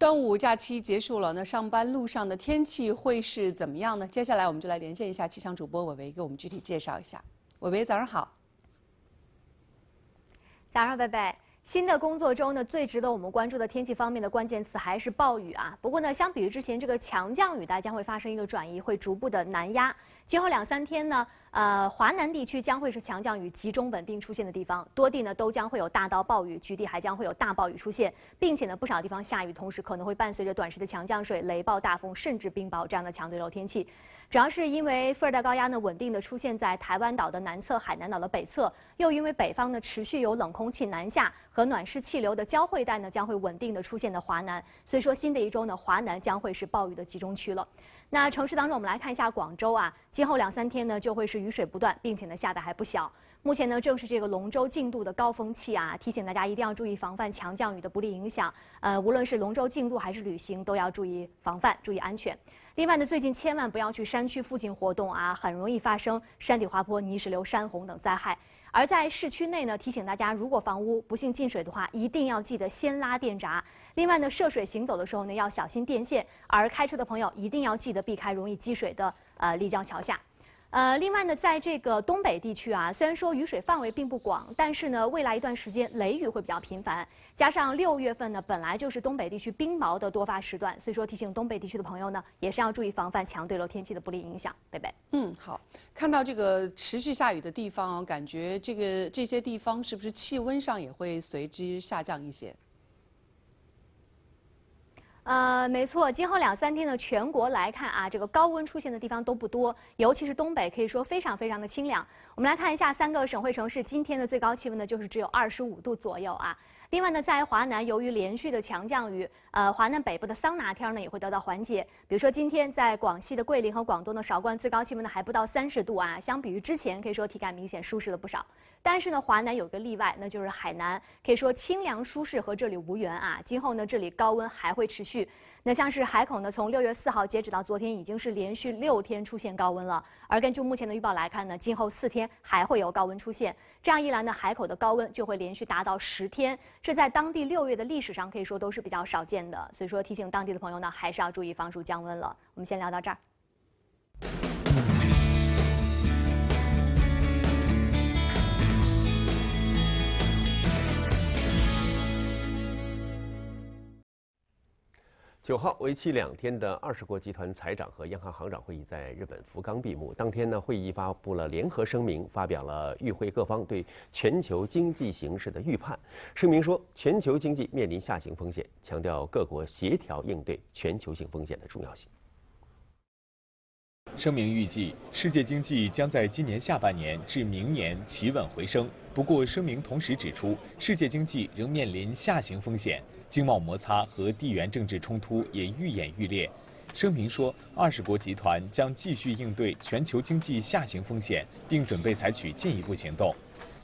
端午假期结束了，那上班路上的天气会是怎么样呢？接下来我们就来连线一下气象主播伟伟，给我们具体介绍一下。伟伟，早上好。早上，贝贝。新的工作中呢，最值得我们关注的天气方面的关键词还是暴雨啊。不过呢，相比于之前这个强降雨，它将会发生一个转移，会逐步的南压。今后两三天呢，呃，华南地区将会是强降雨集中稳定出现的地方，多地呢都将会有大到暴雨，局地还将会有大暴雨出现，并且呢，不少地方下雨，同时可能会伴随着短时的强降水、雷暴大风，甚至冰雹这样的强对流天气。主要是因为副热带高压呢稳定的出现在台湾岛的南侧、海南岛的北侧，又因为北方呢持续有冷空气南下和暖湿气流的交汇带呢将会稳定的出现的华南，所以说新的一周呢华南将会是暴雨的集中区了。那城市当中我们来看一下广州啊，今后两三天呢就会是雨水不断，并且呢下的还不小。目前呢正是这个龙舟竞渡的高峰期啊，提醒大家一定要注意防范强降雨的不利影响。呃，无论是龙舟竞渡还是旅行，都要注意防范，注意安全。另外呢，最近千万不要去山区附近活动啊，很容易发生山体滑坡、泥石流、山洪等灾害。而在市区内呢，提醒大家，如果房屋不幸进水的话，一定要记得先拉电闸。另外呢，涉水行走的时候呢，要小心电线。而开车的朋友一定要记得避开容易积水的呃立交桥下。呃，另外呢，在这个东北地区啊，虽然说雨水范围并不广，但是呢，未来一段时间雷雨会比较频繁，加上六月份呢，本来就是东北地区冰雹的多发时段，所以说提醒东北地区的朋友呢，也是要注意防范强对流天气的不利影响。贝贝，嗯，好，看到这个持续下雨的地方，感觉这个这些地方是不是气温上也会随之下降一些？呃，没错，今后两三天呢，全国来看啊，这个高温出现的地方都不多，尤其是东北，可以说非常非常的清凉。我们来看一下三个省会城市今天的最高气温呢，就是只有二十五度左右啊。另外呢，在华南，由于连续的强降雨，呃，华南北部的桑拿天呢也会得到缓解。比如说今天在广西的桂林和广东的韶关，最高气温呢还不到三十度啊，相比于之前，可以说体感明显舒适了不少。但是呢，华南有个例外，那就是海南，可以说清凉舒适和这里无缘啊。今后呢，这里高温还会持续。那像是海口呢，从六月四号截止到昨天，已经是连续六天出现高温了。而根据目前的预报来看呢，今后四天还会有高温出现。这样一来呢，海口的高温就会连续达到十天，这在当地六月的历史上可以说都是比较少见的。所以说，提醒当地的朋友呢，还是要注意防暑降温了。我们先聊到这儿。九号为期两天的二十国集团财长和央行行长会议在日本福冈闭幕。当天呢，会议发布了联合声明，发表了与会各方对全球经济形势的预判。声明说，全球经济面临下行风险，强调各国协调应对全球性风险的重要性。声明预计，世界经济将在今年下半年至明年企稳回升。不过，声明同时指出，世界经济仍面临下行风险。经贸摩擦和地缘政治冲突也愈演愈烈。声明说，二十国集团将继续应对全球经济下行风险，并准备采取进一步行动。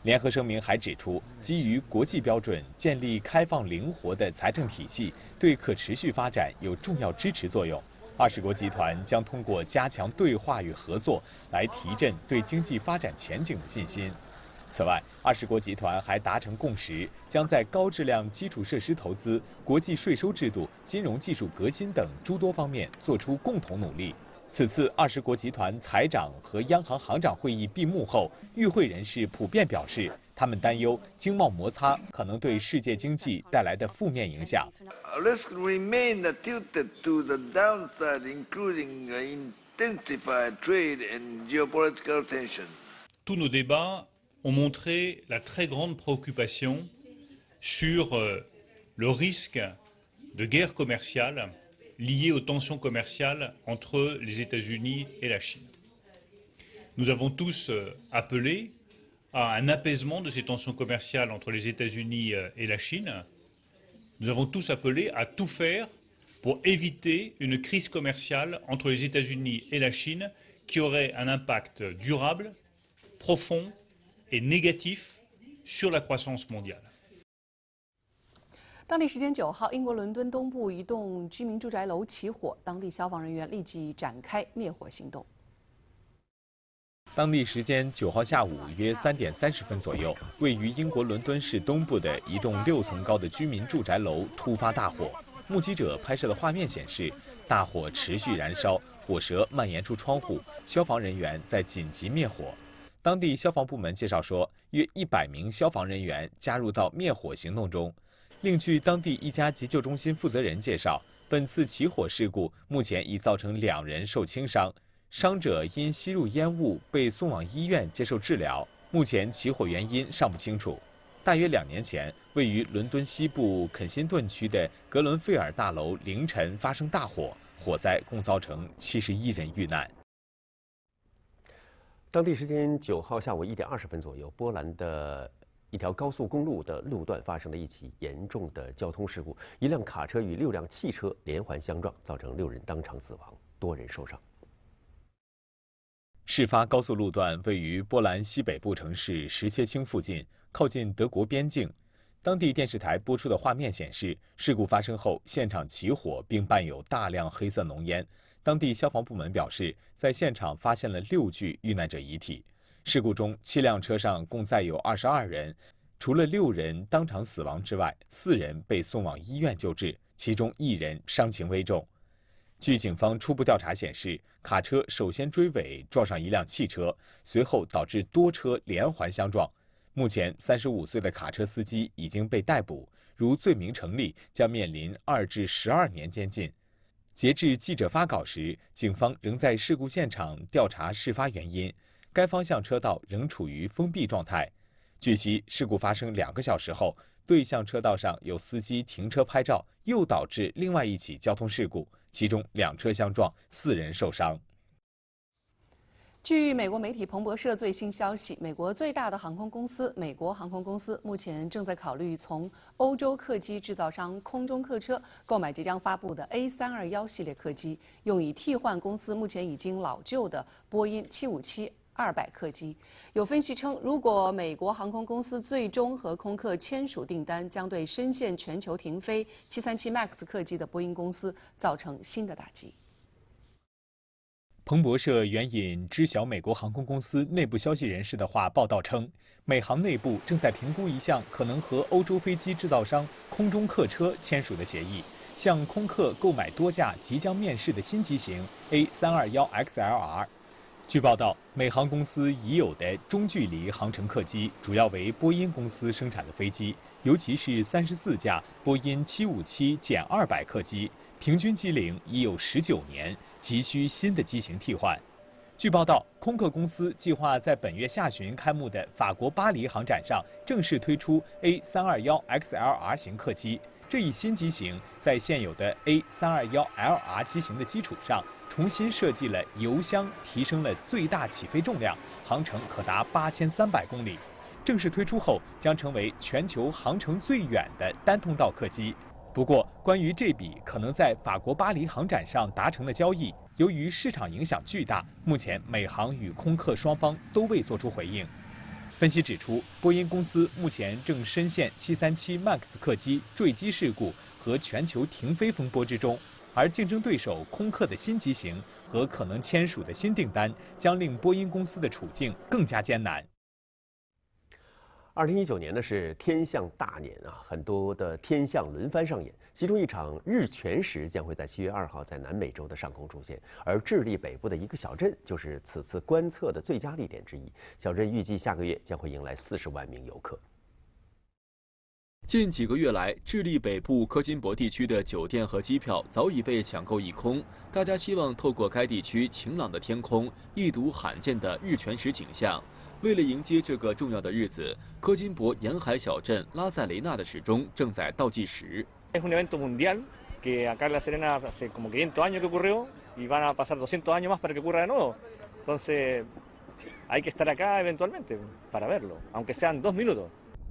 联合声明还指出，基于国际标准建立开放灵活的财政体系，对可持续发展有重要支持作用。二十国集团将通过加强对话与合作，来提振对经济发展前景的信心。此外，二十国集团还达成共识，将在高质量基础设施投资、国际税收制度、金融技术革新等诸多方面做出共同努力。此次二十国集团财长和央行行长会议闭幕后，与会人士普遍表示，他们担忧经贸摩擦可能对世界经济带来的负面影响。Risk remain tilted to the downside, including intensified trade and geopolitical tension. Tous nos débats ont montré la très grande préoccupation sur le risque de guerre commerciale liées aux tensions commerciales entre les États-Unis et la Chine. Nous avons tous appelé à un apaisement de ces tensions commerciales entre les États-Unis et la Chine. Nous avons tous appelé à tout faire pour éviter une crise commerciale entre les États-Unis et la Chine qui aurait un impact durable, profond et négatif sur la croissance mondiale. 当地时间九号，英国伦敦东部一栋居民住宅楼起火，当地消防人员立即展开灭火行动。当地时间九号下午约三点三十分左右，位于英国伦敦市东部的一栋六层高的居民住宅楼突发大火。目击者拍摄的画面显示，大火持续燃烧，火舌蔓延出窗户，消防人员在紧急灭火。当地消防部门介绍说，约一百名消防人员加入到灭火行动中。另据当地一家急救中心负责人介绍，本次起火事故目前已造成两人受轻伤，伤者因吸入烟雾被送往医院接受治疗。目前起火原因尚不清楚。大约两年前，位于伦敦西部肯辛顿区的格伦菲尔大楼凌晨发生大火，火灾共造成七十一人遇难。当地时间九号下午一点二十分左右，波兰的。一条高速公路的路段发生了一起严重的交通事故，一辆卡车与六辆汽车连环相撞，造成六人当场死亡，多人受伤。事发高速路段位于波兰西北部城市什切清附近，靠近德国边境。当地电视台播出的画面显示，事故发生后，现场起火并伴有大量黑色浓烟。当地消防部门表示，在现场发现了六具遇难者遗体。事故中，七辆车上共载有二十二人，除了六人当场死亡之外，四人被送往医院救治，其中一人伤情危重。据警方初步调查显示，卡车首先追尾撞上一辆汽车，随后导致多车连环相撞。目前，三十五岁的卡车司机已经被逮捕，如罪名成立，将面临二至十二年监禁。截至记者发稿时，警方仍在事故现场调查事发原因。该方向车道仍处于封闭状态。据悉，事故发生两个小时后，对向车道上有司机停车拍照，又导致另外一起交通事故，其中两车相撞，四人受伤。据美国媒体彭博社最新消息，美国最大的航空公司美国航空公司目前正在考虑从欧洲客机制造商空中客车购买即将发布的 A321 系列客机，用以替换公司目前已经老旧的波音757。二百客机，有分析称，如果美国航空公司最终和空客签署订单，将对深陷全球停飞737 MAX 客机的波音公司造成新的打击。彭博社援引知晓美国航空公司内部消息人士的话报道称，美航内部正在评估一项可能和欧洲飞机制造商空中客车签署的协议，向空客购买多架即将面世的新机型 A321XLR。据报道，美航公司已有的中距离航程客机主要为波音公司生产的飞机，尤其是三十四架波音757-200客机，平均机龄已有十九年，急需新的机型替换。据报道，空客公司计划在本月下旬开幕的法国巴黎航展上正式推出 A321XLR 型客机。这一新机型在现有的 A321LR 机型的基础上，重新设计了油箱，提升了最大起飞重量，航程可达八千三百公里。正式推出后，将成为全球航程最远的单通道客机。不过，关于这笔可能在法国巴黎航展上达成的交易，由于市场影响巨大，目前美航与空客双方都未作出回应。分析指出，波音公司目前正深陷737 MAX 客机坠机事故和全球停飞风波之中，而竞争对手空客的新机型和可能签署的新订单，将令波音公司的处境更加艰难。二零一九年呢是天象大年啊，很多的天象轮番上演。其中一场日全食将会在七月二号在南美洲的上空出现，而智利北部的一个小镇就是此次观测的最佳地点之一。小镇预计下个月将会迎来四十万名游客。近几个月来，智利北部科金博地区的酒店和机票早已被抢购一空，大家希望透过该地区晴朗的天空，一睹罕见的日全食景象。为了迎接这个重要的日子，科金博沿海小镇拉塞雷纳的时钟正在倒计时。Es un evento mundial que acá La Serena hace como 500 años que ocurrió y van a pasar 200 años más para que ocurra de nuevo. Entonces hay que estar acá eventualmente para verlo, aunque sean dos minutos.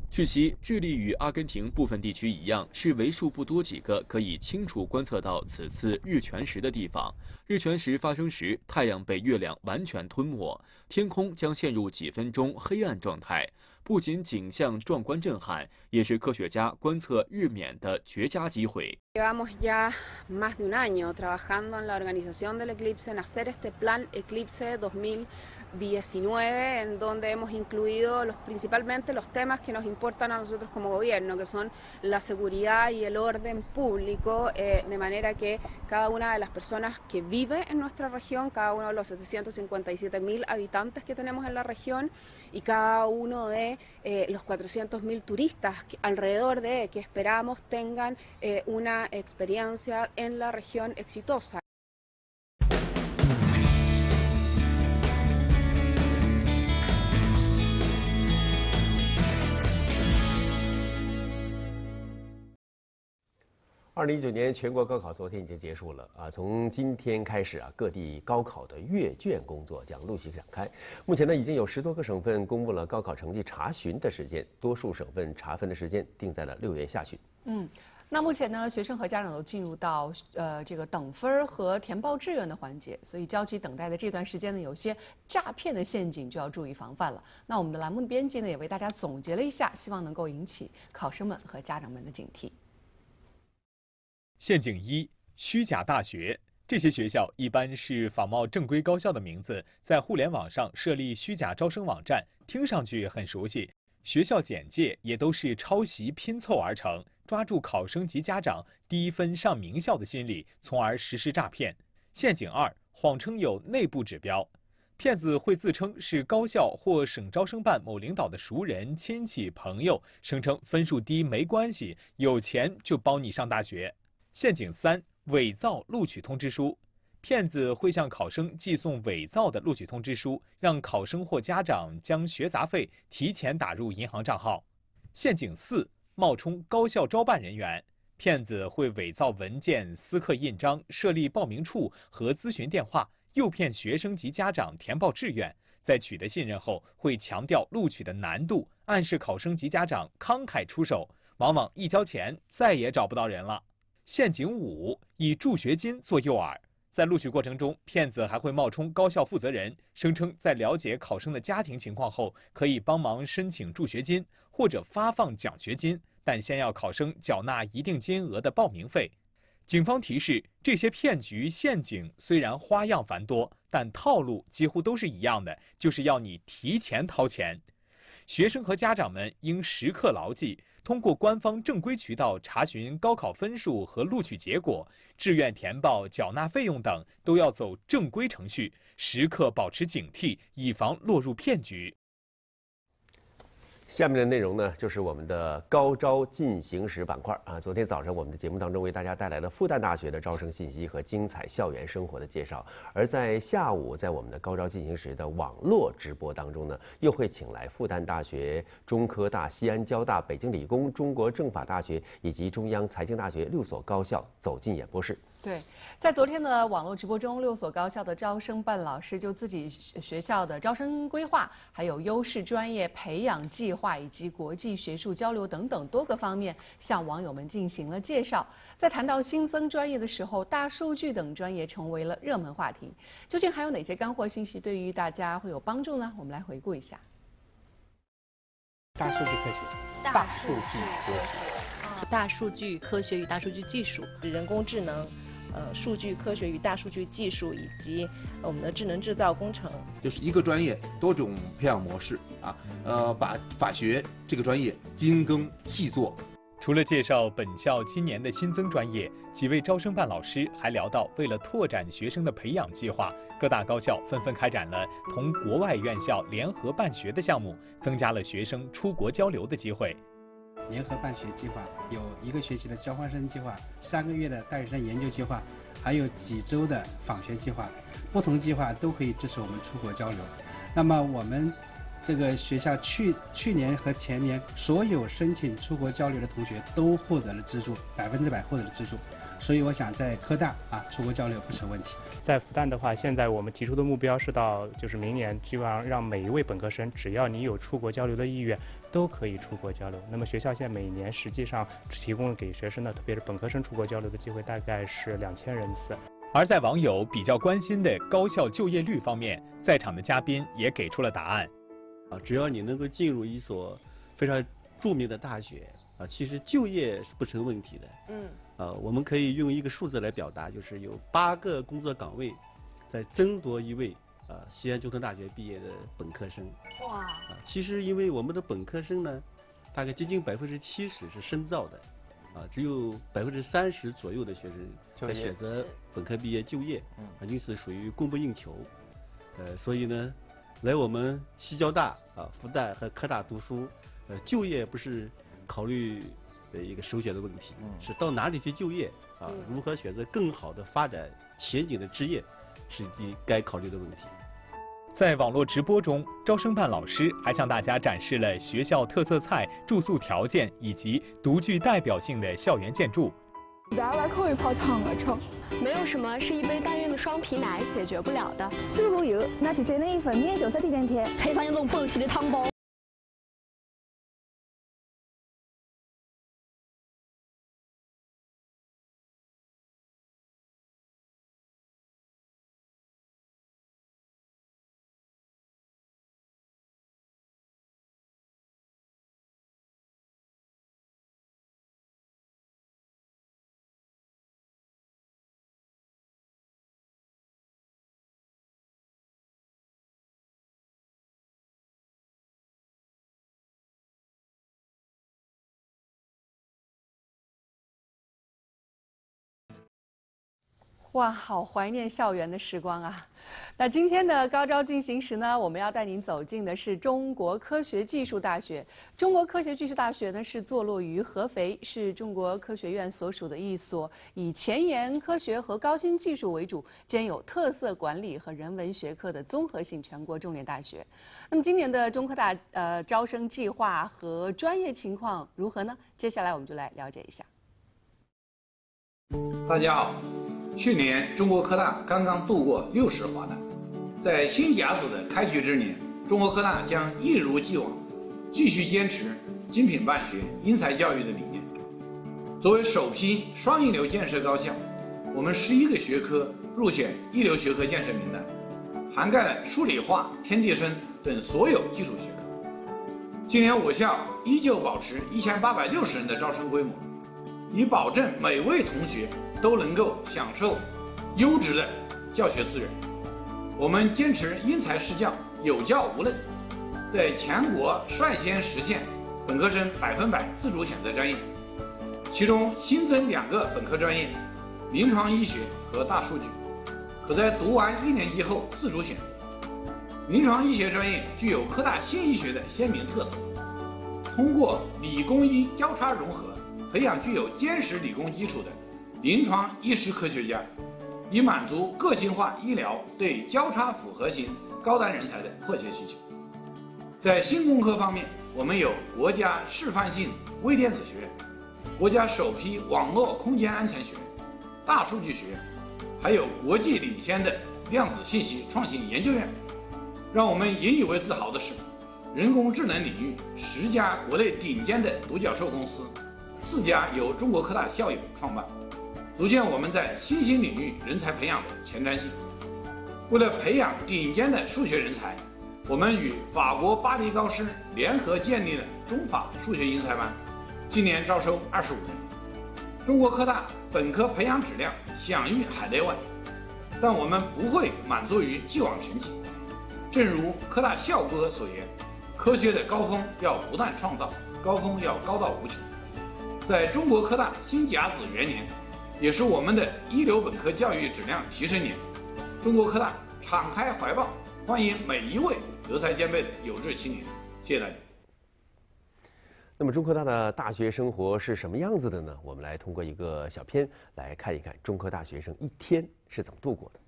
据悉，智利与阿根廷部分地区一样，是为数不多几个可以清楚观测到此次日全食的地方。日全食发生时，太阳被月亮完全吞没，天空将陷入几分钟黑暗状态。不仅景象壮观震撼，也是科学家观测日冕的绝佳机会。Llevamos ya más de un año trabajando en la organización del eclipse, en hacer este plan Eclipse 2019, en donde hemos incluido los, principalmente los temas que nos importan a nosotros como gobierno, que son la seguridad y el orden público, eh, de manera que cada una de las personas que vive en nuestra región, cada uno de los 757 mil habitantes que tenemos en la región y cada uno de eh, los 400 mil turistas alrededor de que esperamos tengan eh, una experiencia en la región exitosa. 二零一九年全国高考昨天已经结束了啊，从今天开始啊，各地高考的阅卷工作将陆续展开。目前呢，已经有十多个省份公布了高考成绩查询的时间，多数省份查分的时间定在了六月下旬。嗯，那目前呢，学生和家长都进入到呃这个等分和填报志愿的环节，所以焦急等待的这段时间呢，有些诈骗的陷阱就要注意防范了。那我们的栏目编辑呢，也为大家总结了一下，希望能够引起考生们和家长们的警惕。陷阱一：虚假大学。这些学校一般是仿冒正规高校的名字，在互联网上设立虚假招生网站，听上去很熟悉。学校简介也都是抄袭拼凑而成，抓住考生及家长低分上名校的心理，从而实施诈骗。陷阱二：谎称有内部指标。骗子会自称是高校或省招生办某领导的熟人、亲戚、朋友，声称分数低没关系，有钱就包你上大学。陷阱三：伪造录取通知书，骗子会向考生寄送伪造的录取通知书，让考生或家长将学杂费提前打入银行账号。陷阱四：冒充高校招办人员，骗子会伪造文件、私刻印章，设立报名处和咨询电话，诱骗学生及家长填报志愿。在取得信任后，会强调录取的难度，暗示考生及家长慷慨出手，往往一交钱再也找不到人了。陷阱五：以助学金做诱饵，在录取过程中，骗子还会冒充高校负责人，声称在了解考生的家庭情况后，可以帮忙申请助学金或者发放奖学金，但先要考生缴纳一定金额的报名费。警方提示：这些骗局陷阱虽然花样繁多，但套路几乎都是一样的，就是要你提前掏钱。学生和家长们应时刻牢记。通过官方正规渠道查询高考分数和录取结果、志愿填报、缴纳费用等，都要走正规程序，时刻保持警惕，以防落入骗局。下面的内容呢，就是我们的高招进行时板块啊。昨天早上，我们的节目当中为大家带来了复旦大学的招生信息和精彩校园生活的介绍。而在下午，在我们的高招进行时的网络直播当中呢，又会请来复旦大学、中科大、西安交大、北京理工、中国政法大学以及中央财经大学六所高校走进演播室。对，在昨天的网络直播中，六所高校的招生办老师就自己学校的招生规划、还有优势专业培养计划以及国际学术交流等等多个方面，向网友们进行了介绍。在谈到新增专业的时候，大数据等专业成为了热门话题。究竟还有哪些干货信息对于大家会有帮助呢？我们来回顾一下。大数据科学，大数据科学，大数据科学与大数据技术，人工智能。呃，数据科学与大数据技术，以及我们的智能制造工程，就是一个专业多种培养模式啊。呃，把法学这个专业精耕细作。除了介绍本校今年的新增专业，几位招生办老师还聊到，为了拓展学生的培养计划，各大高校纷纷开展了同国外院校联合办学的项目，增加了学生出国交流的机会。联合办学计划有一个学期的交换生计划，三个月的大学生研究计划，还有几周的访学计划，不同计划都可以支持我们出国交流。那么我们这个学校去去年和前年所有申请出国交流的同学都获得了资助，百分之百获得了资助。所以我想在科大啊出国交流不成问题。在复旦的话，现在我们提出的目标是到就是明年，基本上让每一位本科生，只要你有出国交流的意愿，都可以出国交流。那么学校现在每年实际上提供给学生的，特别是本科生出国交流的机会，大概是两千人次。而在网友比较关心的高校就业率方面，在场的嘉宾也给出了答案。啊，只要你能够进入一所非常著名的大学，啊，其实就业是不成问题的。嗯。呃，我们可以用一个数字来表达，就是有八个工作岗位在争夺一位呃西安交通大学毕业的本科生。哇！啊，其实因为我们的本科生呢，大概接近百分之七十是深造的，啊，只有百分之三十左右的学生在选择本科毕业就业，啊，因此属于供不应求。呃，所以呢，来我们西交大啊、复旦和科大读书，呃，就业不是考虑。的一个首选的问题是到哪里去就业啊？如何选择更好的发展前景的职业，是你该考虑的问题。在网络直播中，招生办老师还向大家展示了学校特色菜、住宿条件以及独具代表性的校园建筑。不要把口味跑烫了成，没有什么是一杯但愿的双皮奶解决不了的。如果有，那就真的一份免就餐的甜甜，配上一笼薄细的汤包。哇，好怀念校园的时光啊！那今天的高招进行时呢，我们要带您走进的是中国科学技术大学。中国科学技术大学呢是坐落于合肥，是中国科学院所属的一所以前沿科学和高新技术为主，兼有特色管理和人文学科的综合性全国重点大学。那么今年的中科大呃招生计划和专业情况如何呢？接下来我们就来了解一下。大家好。去年，中国科大刚刚度过六十华诞，在新甲子的开局之年，中国科大将一如既往，继续坚持精品办学、英才教育的理念。作为首批双一流建设高校，我们十一个学科入选一流学科建设名单，涵盖了数理化、天地生等所有基础学科。今年我校依旧保持一千八百六十人的招生规模，以保证每位同学。都能够享受优质的教学资源。我们坚持因材施教、有教无类，在全国率先实现本科生百分百自主选择专业。其中新增两个本科专业：临床医学和大数据，可在读完一年级后自主选择。临床医学专业具有科大新医学的鲜明特色，通过理工医交叉融合，培养具有坚实理工基础的。临床医师科学家，以满足个性化医疗对交叉复合型高端人才的迫切需求。在新工科方面，我们有国家示范性微电子学院、国家首批网络空间安全学院、大数据学院，还有国际领先的量子信息创新研究院。让我们引以为自豪的是，人工智能领域十家国内顶尖的独角兽公司，四家由中国科大校友创办，足见我们在新兴领域人才培养的前瞻性。为了培养顶尖的数学人才，我们与法国巴黎高师联合建立了中法数学英才班，今年招收二十五人。中国科大本科培养质量享誉海内外，但我们不会满足于既往成绩。正如科大校歌所言：“科学的高峰要不断创造，高峰要高到无穷。”在中国科大新甲子元年，也是我们的一流本科教育质量提升年。中国科大敞开怀抱，欢迎每一位德才兼备的有志青年。谢谢大家。那么中科大的大学生活是什么样子的呢？我们来通过一个小片来看一看中科大学生一天是怎么度过的。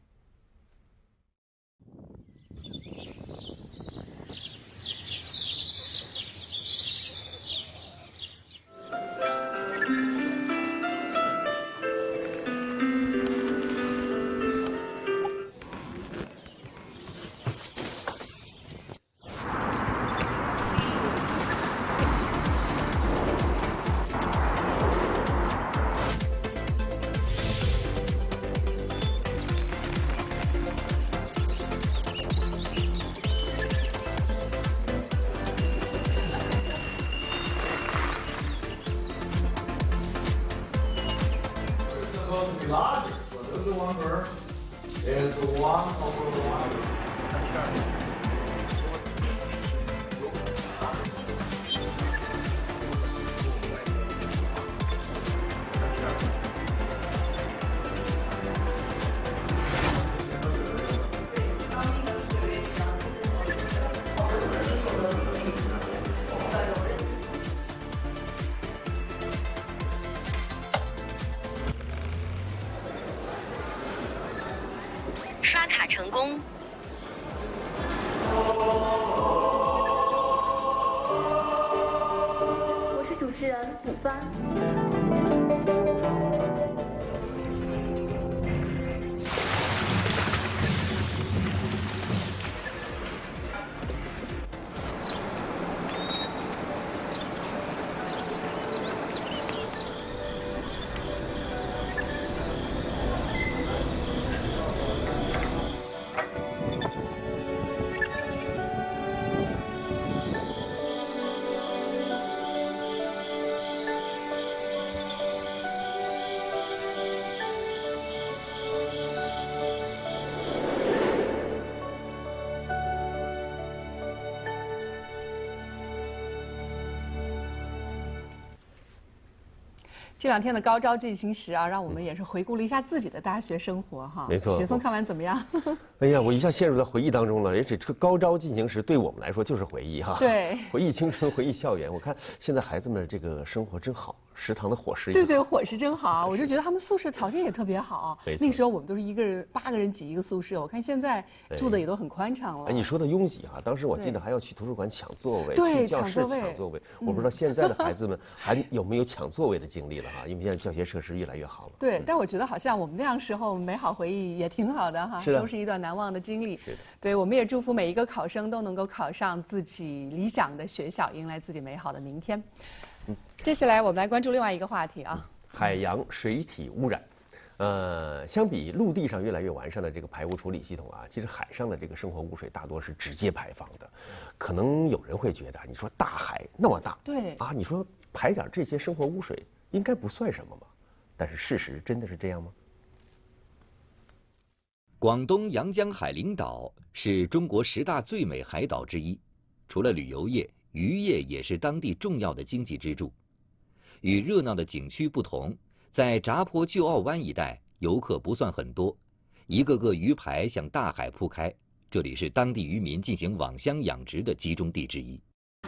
这两天的高招进行时啊，让我们也是回顾了一下自己的大学生活哈。没错雪松看完怎么样？哎呀，我一下陷入到回忆当中了。而且这个高招进行时，对我们来说就是回忆哈。对，回忆青春，回忆校园。我看现在孩子们这个生活真好，食堂的伙食也对对，伙食真好。我就觉得他们宿舍条件也特别好。那个时候我们都是一个人八个人挤一个宿舍，我看现在住的也都很宽敞了。哎，你说的拥挤哈，当时我记得还要去图书馆抢座位，对，去教室抢座位。我不知道现在的孩子们 还有没有抢座位的经历了哈，因为现在教学设施越来越好了。对，但我觉得好像我们那样时候美好回忆也挺好的哈，都是一段难忘的经历。对，我们也祝福每一个考生都能够考上自己理想的学校，迎来自己美好的明天。接下来我们来关注另外一个话题啊，海洋水体污染。呃，相比陆地上越来越完善的这个排污处理系统啊，其实海上的这个生活污水大多是直接排放的。可能有人会觉得，你说大海那么大，对啊，你说排点这些生活污水应该不算什么吗？但是事实真的是这样吗？广东阳江海陵岛是中国十大最美海岛之一，除了旅游业，渔业也是当地重要的经济支柱。与热闹的景区不同，在闸坡旧澳湾一带，游客不算很多，一个个鱼排向大海铺开，这里是当地渔民进行网箱养殖的集中地之一。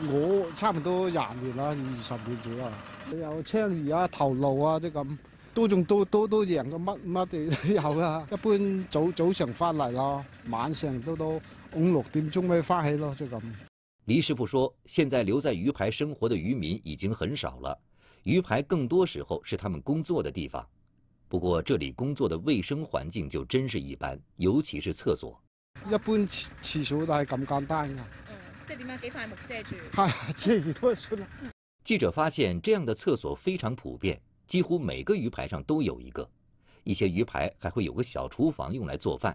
我差唔多廿年啦，二十年左右，有青魚啊、頭顱啊，即咁。都仲都都都贏到乜乜地都 有噶，一般早早上翻嚟咯，晚上都都五六點鐘咪翻起咯，就咁。黎师傅说，现在留在鱼排生活的渔民已经很少了，鱼排更多时候是他们工作的地方。不过这里工作的卫生环境就真是一般，尤其是厕所。一般廁廁所都係咁簡單㗎。嗯，即係點樣幾塊木遮住？係遮住都算啦。记者发现，这样的厕所非常普遍，几乎每个鱼排上都有一个。一些鱼排还会有个小厨房用来做饭。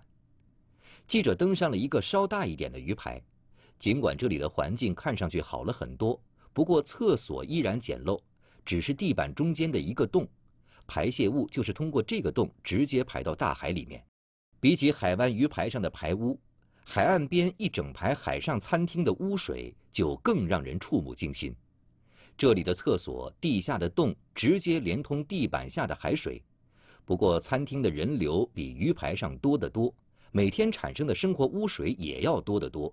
记者登上了一个稍大一点的鱼排，尽管这里的环境看上去好了很多，不过厕所依然简陋，只是地板中间的一个洞，排泄物就是通过这个洞直接排到大海里面。比起海湾鱼排上的排污，海岸边一整排海上餐厅的污水就更让人触目惊心。这里的厕所地下的洞直接连通地板下的海水。不过，餐厅的人流比鱼排上多得多，每天产生的生活污水也要多得多。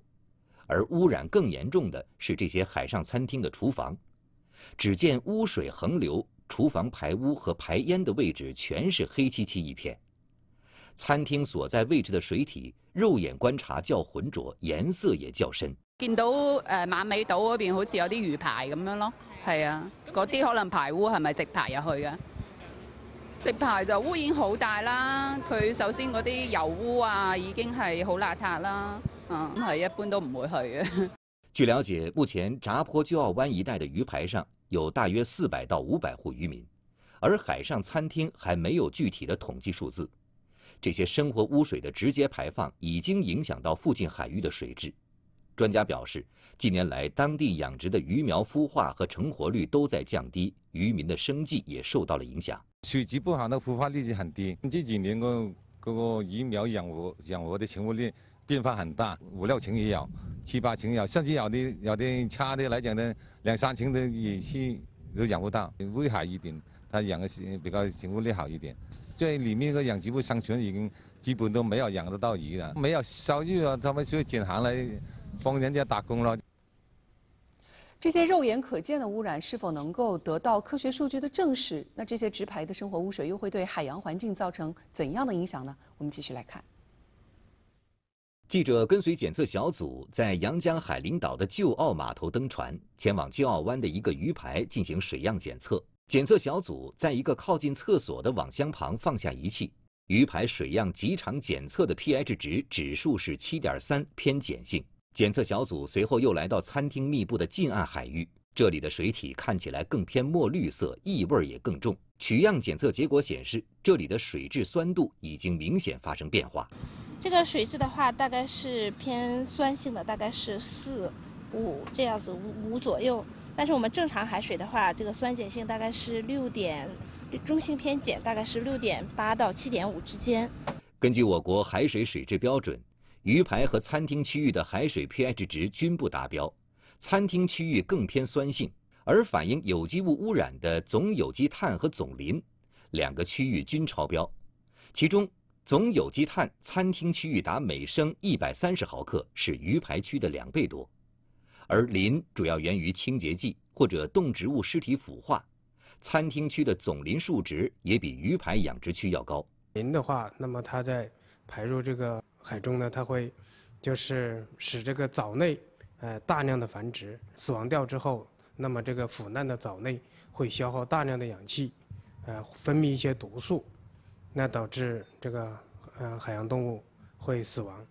而污染更严重的是这些海上餐厅的厨房，只见污水横流，厨房排污和排烟的位置全是黑漆漆一片。餐厅所在位置的水體，肉眼觀察較浑濁，顏色也較深。見到誒馬尾島嗰邊好似有啲魚排咁樣咯，係啊，嗰啲可能排污係咪直排入去嘅？直排就污染好大啦。佢首先嗰啲油污啊已經係好邋遢啦，嗯，咁係一般都唔會去嘅。據了解，目前闸坡舊澳灣一帶的魚排上有大約四百到五百戶漁民，而海上餐廳還沒有具體的統計數字。這些生活污水的直接排放已經影響到附近海域的水質。专家表示，近年来当地养殖的鱼苗孵化和成活率都在降低，渔民的生计也受到了影响。水质不好，那孵化率就很低。這幾年個嗰個魚苗养活养活的成活率变化很大，五六成也有，七八成也有，甚至有的有的差的来讲呢，两三成的也是都养不到，危害一点。它养的是比较成活率好一点。在里面個養殖户生存已经基本都没有养得到鱼了，没有收入了，他們需要轉行了幫人家打工了。这些肉眼可见的污染是否能够得到科学数据的证实？那这些直排的生活污水又会对海洋环境造成怎样的影响呢？我们继续来看。记者跟随检测小组在阳江海陵岛的旧澳码头登船，前往旧澳湾的一个鱼排进行水样检测。检测小组在一个靠近厕所的网箱旁放下仪器，鱼排水樣即場檢測的 pH 值指数是七點三，偏碱性。檢測小组随后又来到餐厅密布的近岸海域，这里的水体看起来更偏墨绿色，异味也更重。取样检测结果显示，这里的水质酸度已经明显发生变化。这个水质的话，大概是偏酸性的，大概是四五这样子五五左右。但是我们正常海水的话，这个酸碱性大概是六点，中性偏碱，大概是六点八到七点五之间。根据我国海水水質標準。鱼排和餐厅区域的海水 pH 值均不达标，餐厅区域更偏酸性，而反映有机物污染的总有机碳和总磷两个区域均超标，其中总有机碳餐厅区域达每升一百三十毫克，是鱼排区的两倍多，而磷主要源于清洁剂或者动植物尸体腐化，餐厅区的总磷数值也比鱼排养殖区要高。磷的话，那么它在排入这个。海中呢，它会就是使这个藻类呃大量的繁殖，死亡掉之后，那么这个腐烂的藻类会消耗大量的氧气，呃分泌一些毒素，那导致这个呃海洋动物会死亡。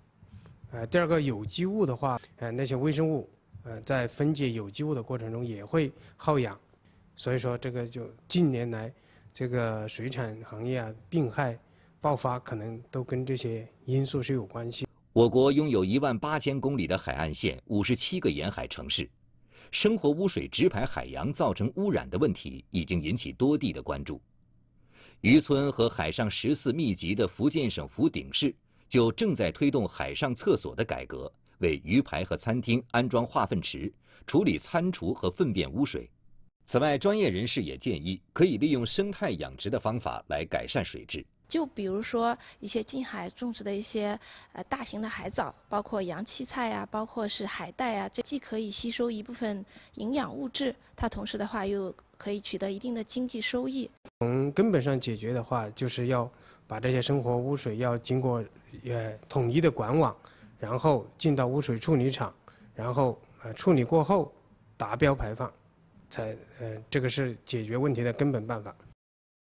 呃第二个有机物的话，呃那些微生物呃在分解有机物的过程中也会耗氧，所以说这个就近年来这个水产行业啊病害。爆发可能都跟这些因素是有关系。我国拥有一万八千公里的海岸线，五十七个沿海城市，生活污水直排海洋造成污染的问题已经引起多地的关注。渔村和海上食肆密集的福建省福鼎市就正在推动海上厕所的改革，为鱼排和餐厅安装化粪池，处理餐厨和粪便污水。此外，专业人士也建议可以利用生态养殖的方法来改善水质。就比如说一些近海种植的一些呃大型的海藻，包括洋萁菜啊，包括是海带啊，这既可以吸收一部分营养物质，它同时的话又可以取得一定的经济收益。从根本上解决的话，就是要把这些生活污水要经过呃统一的管网，然后进到污水处理厂，然后呃处理过后达标排放，才呃这个是解决问题的根本办法。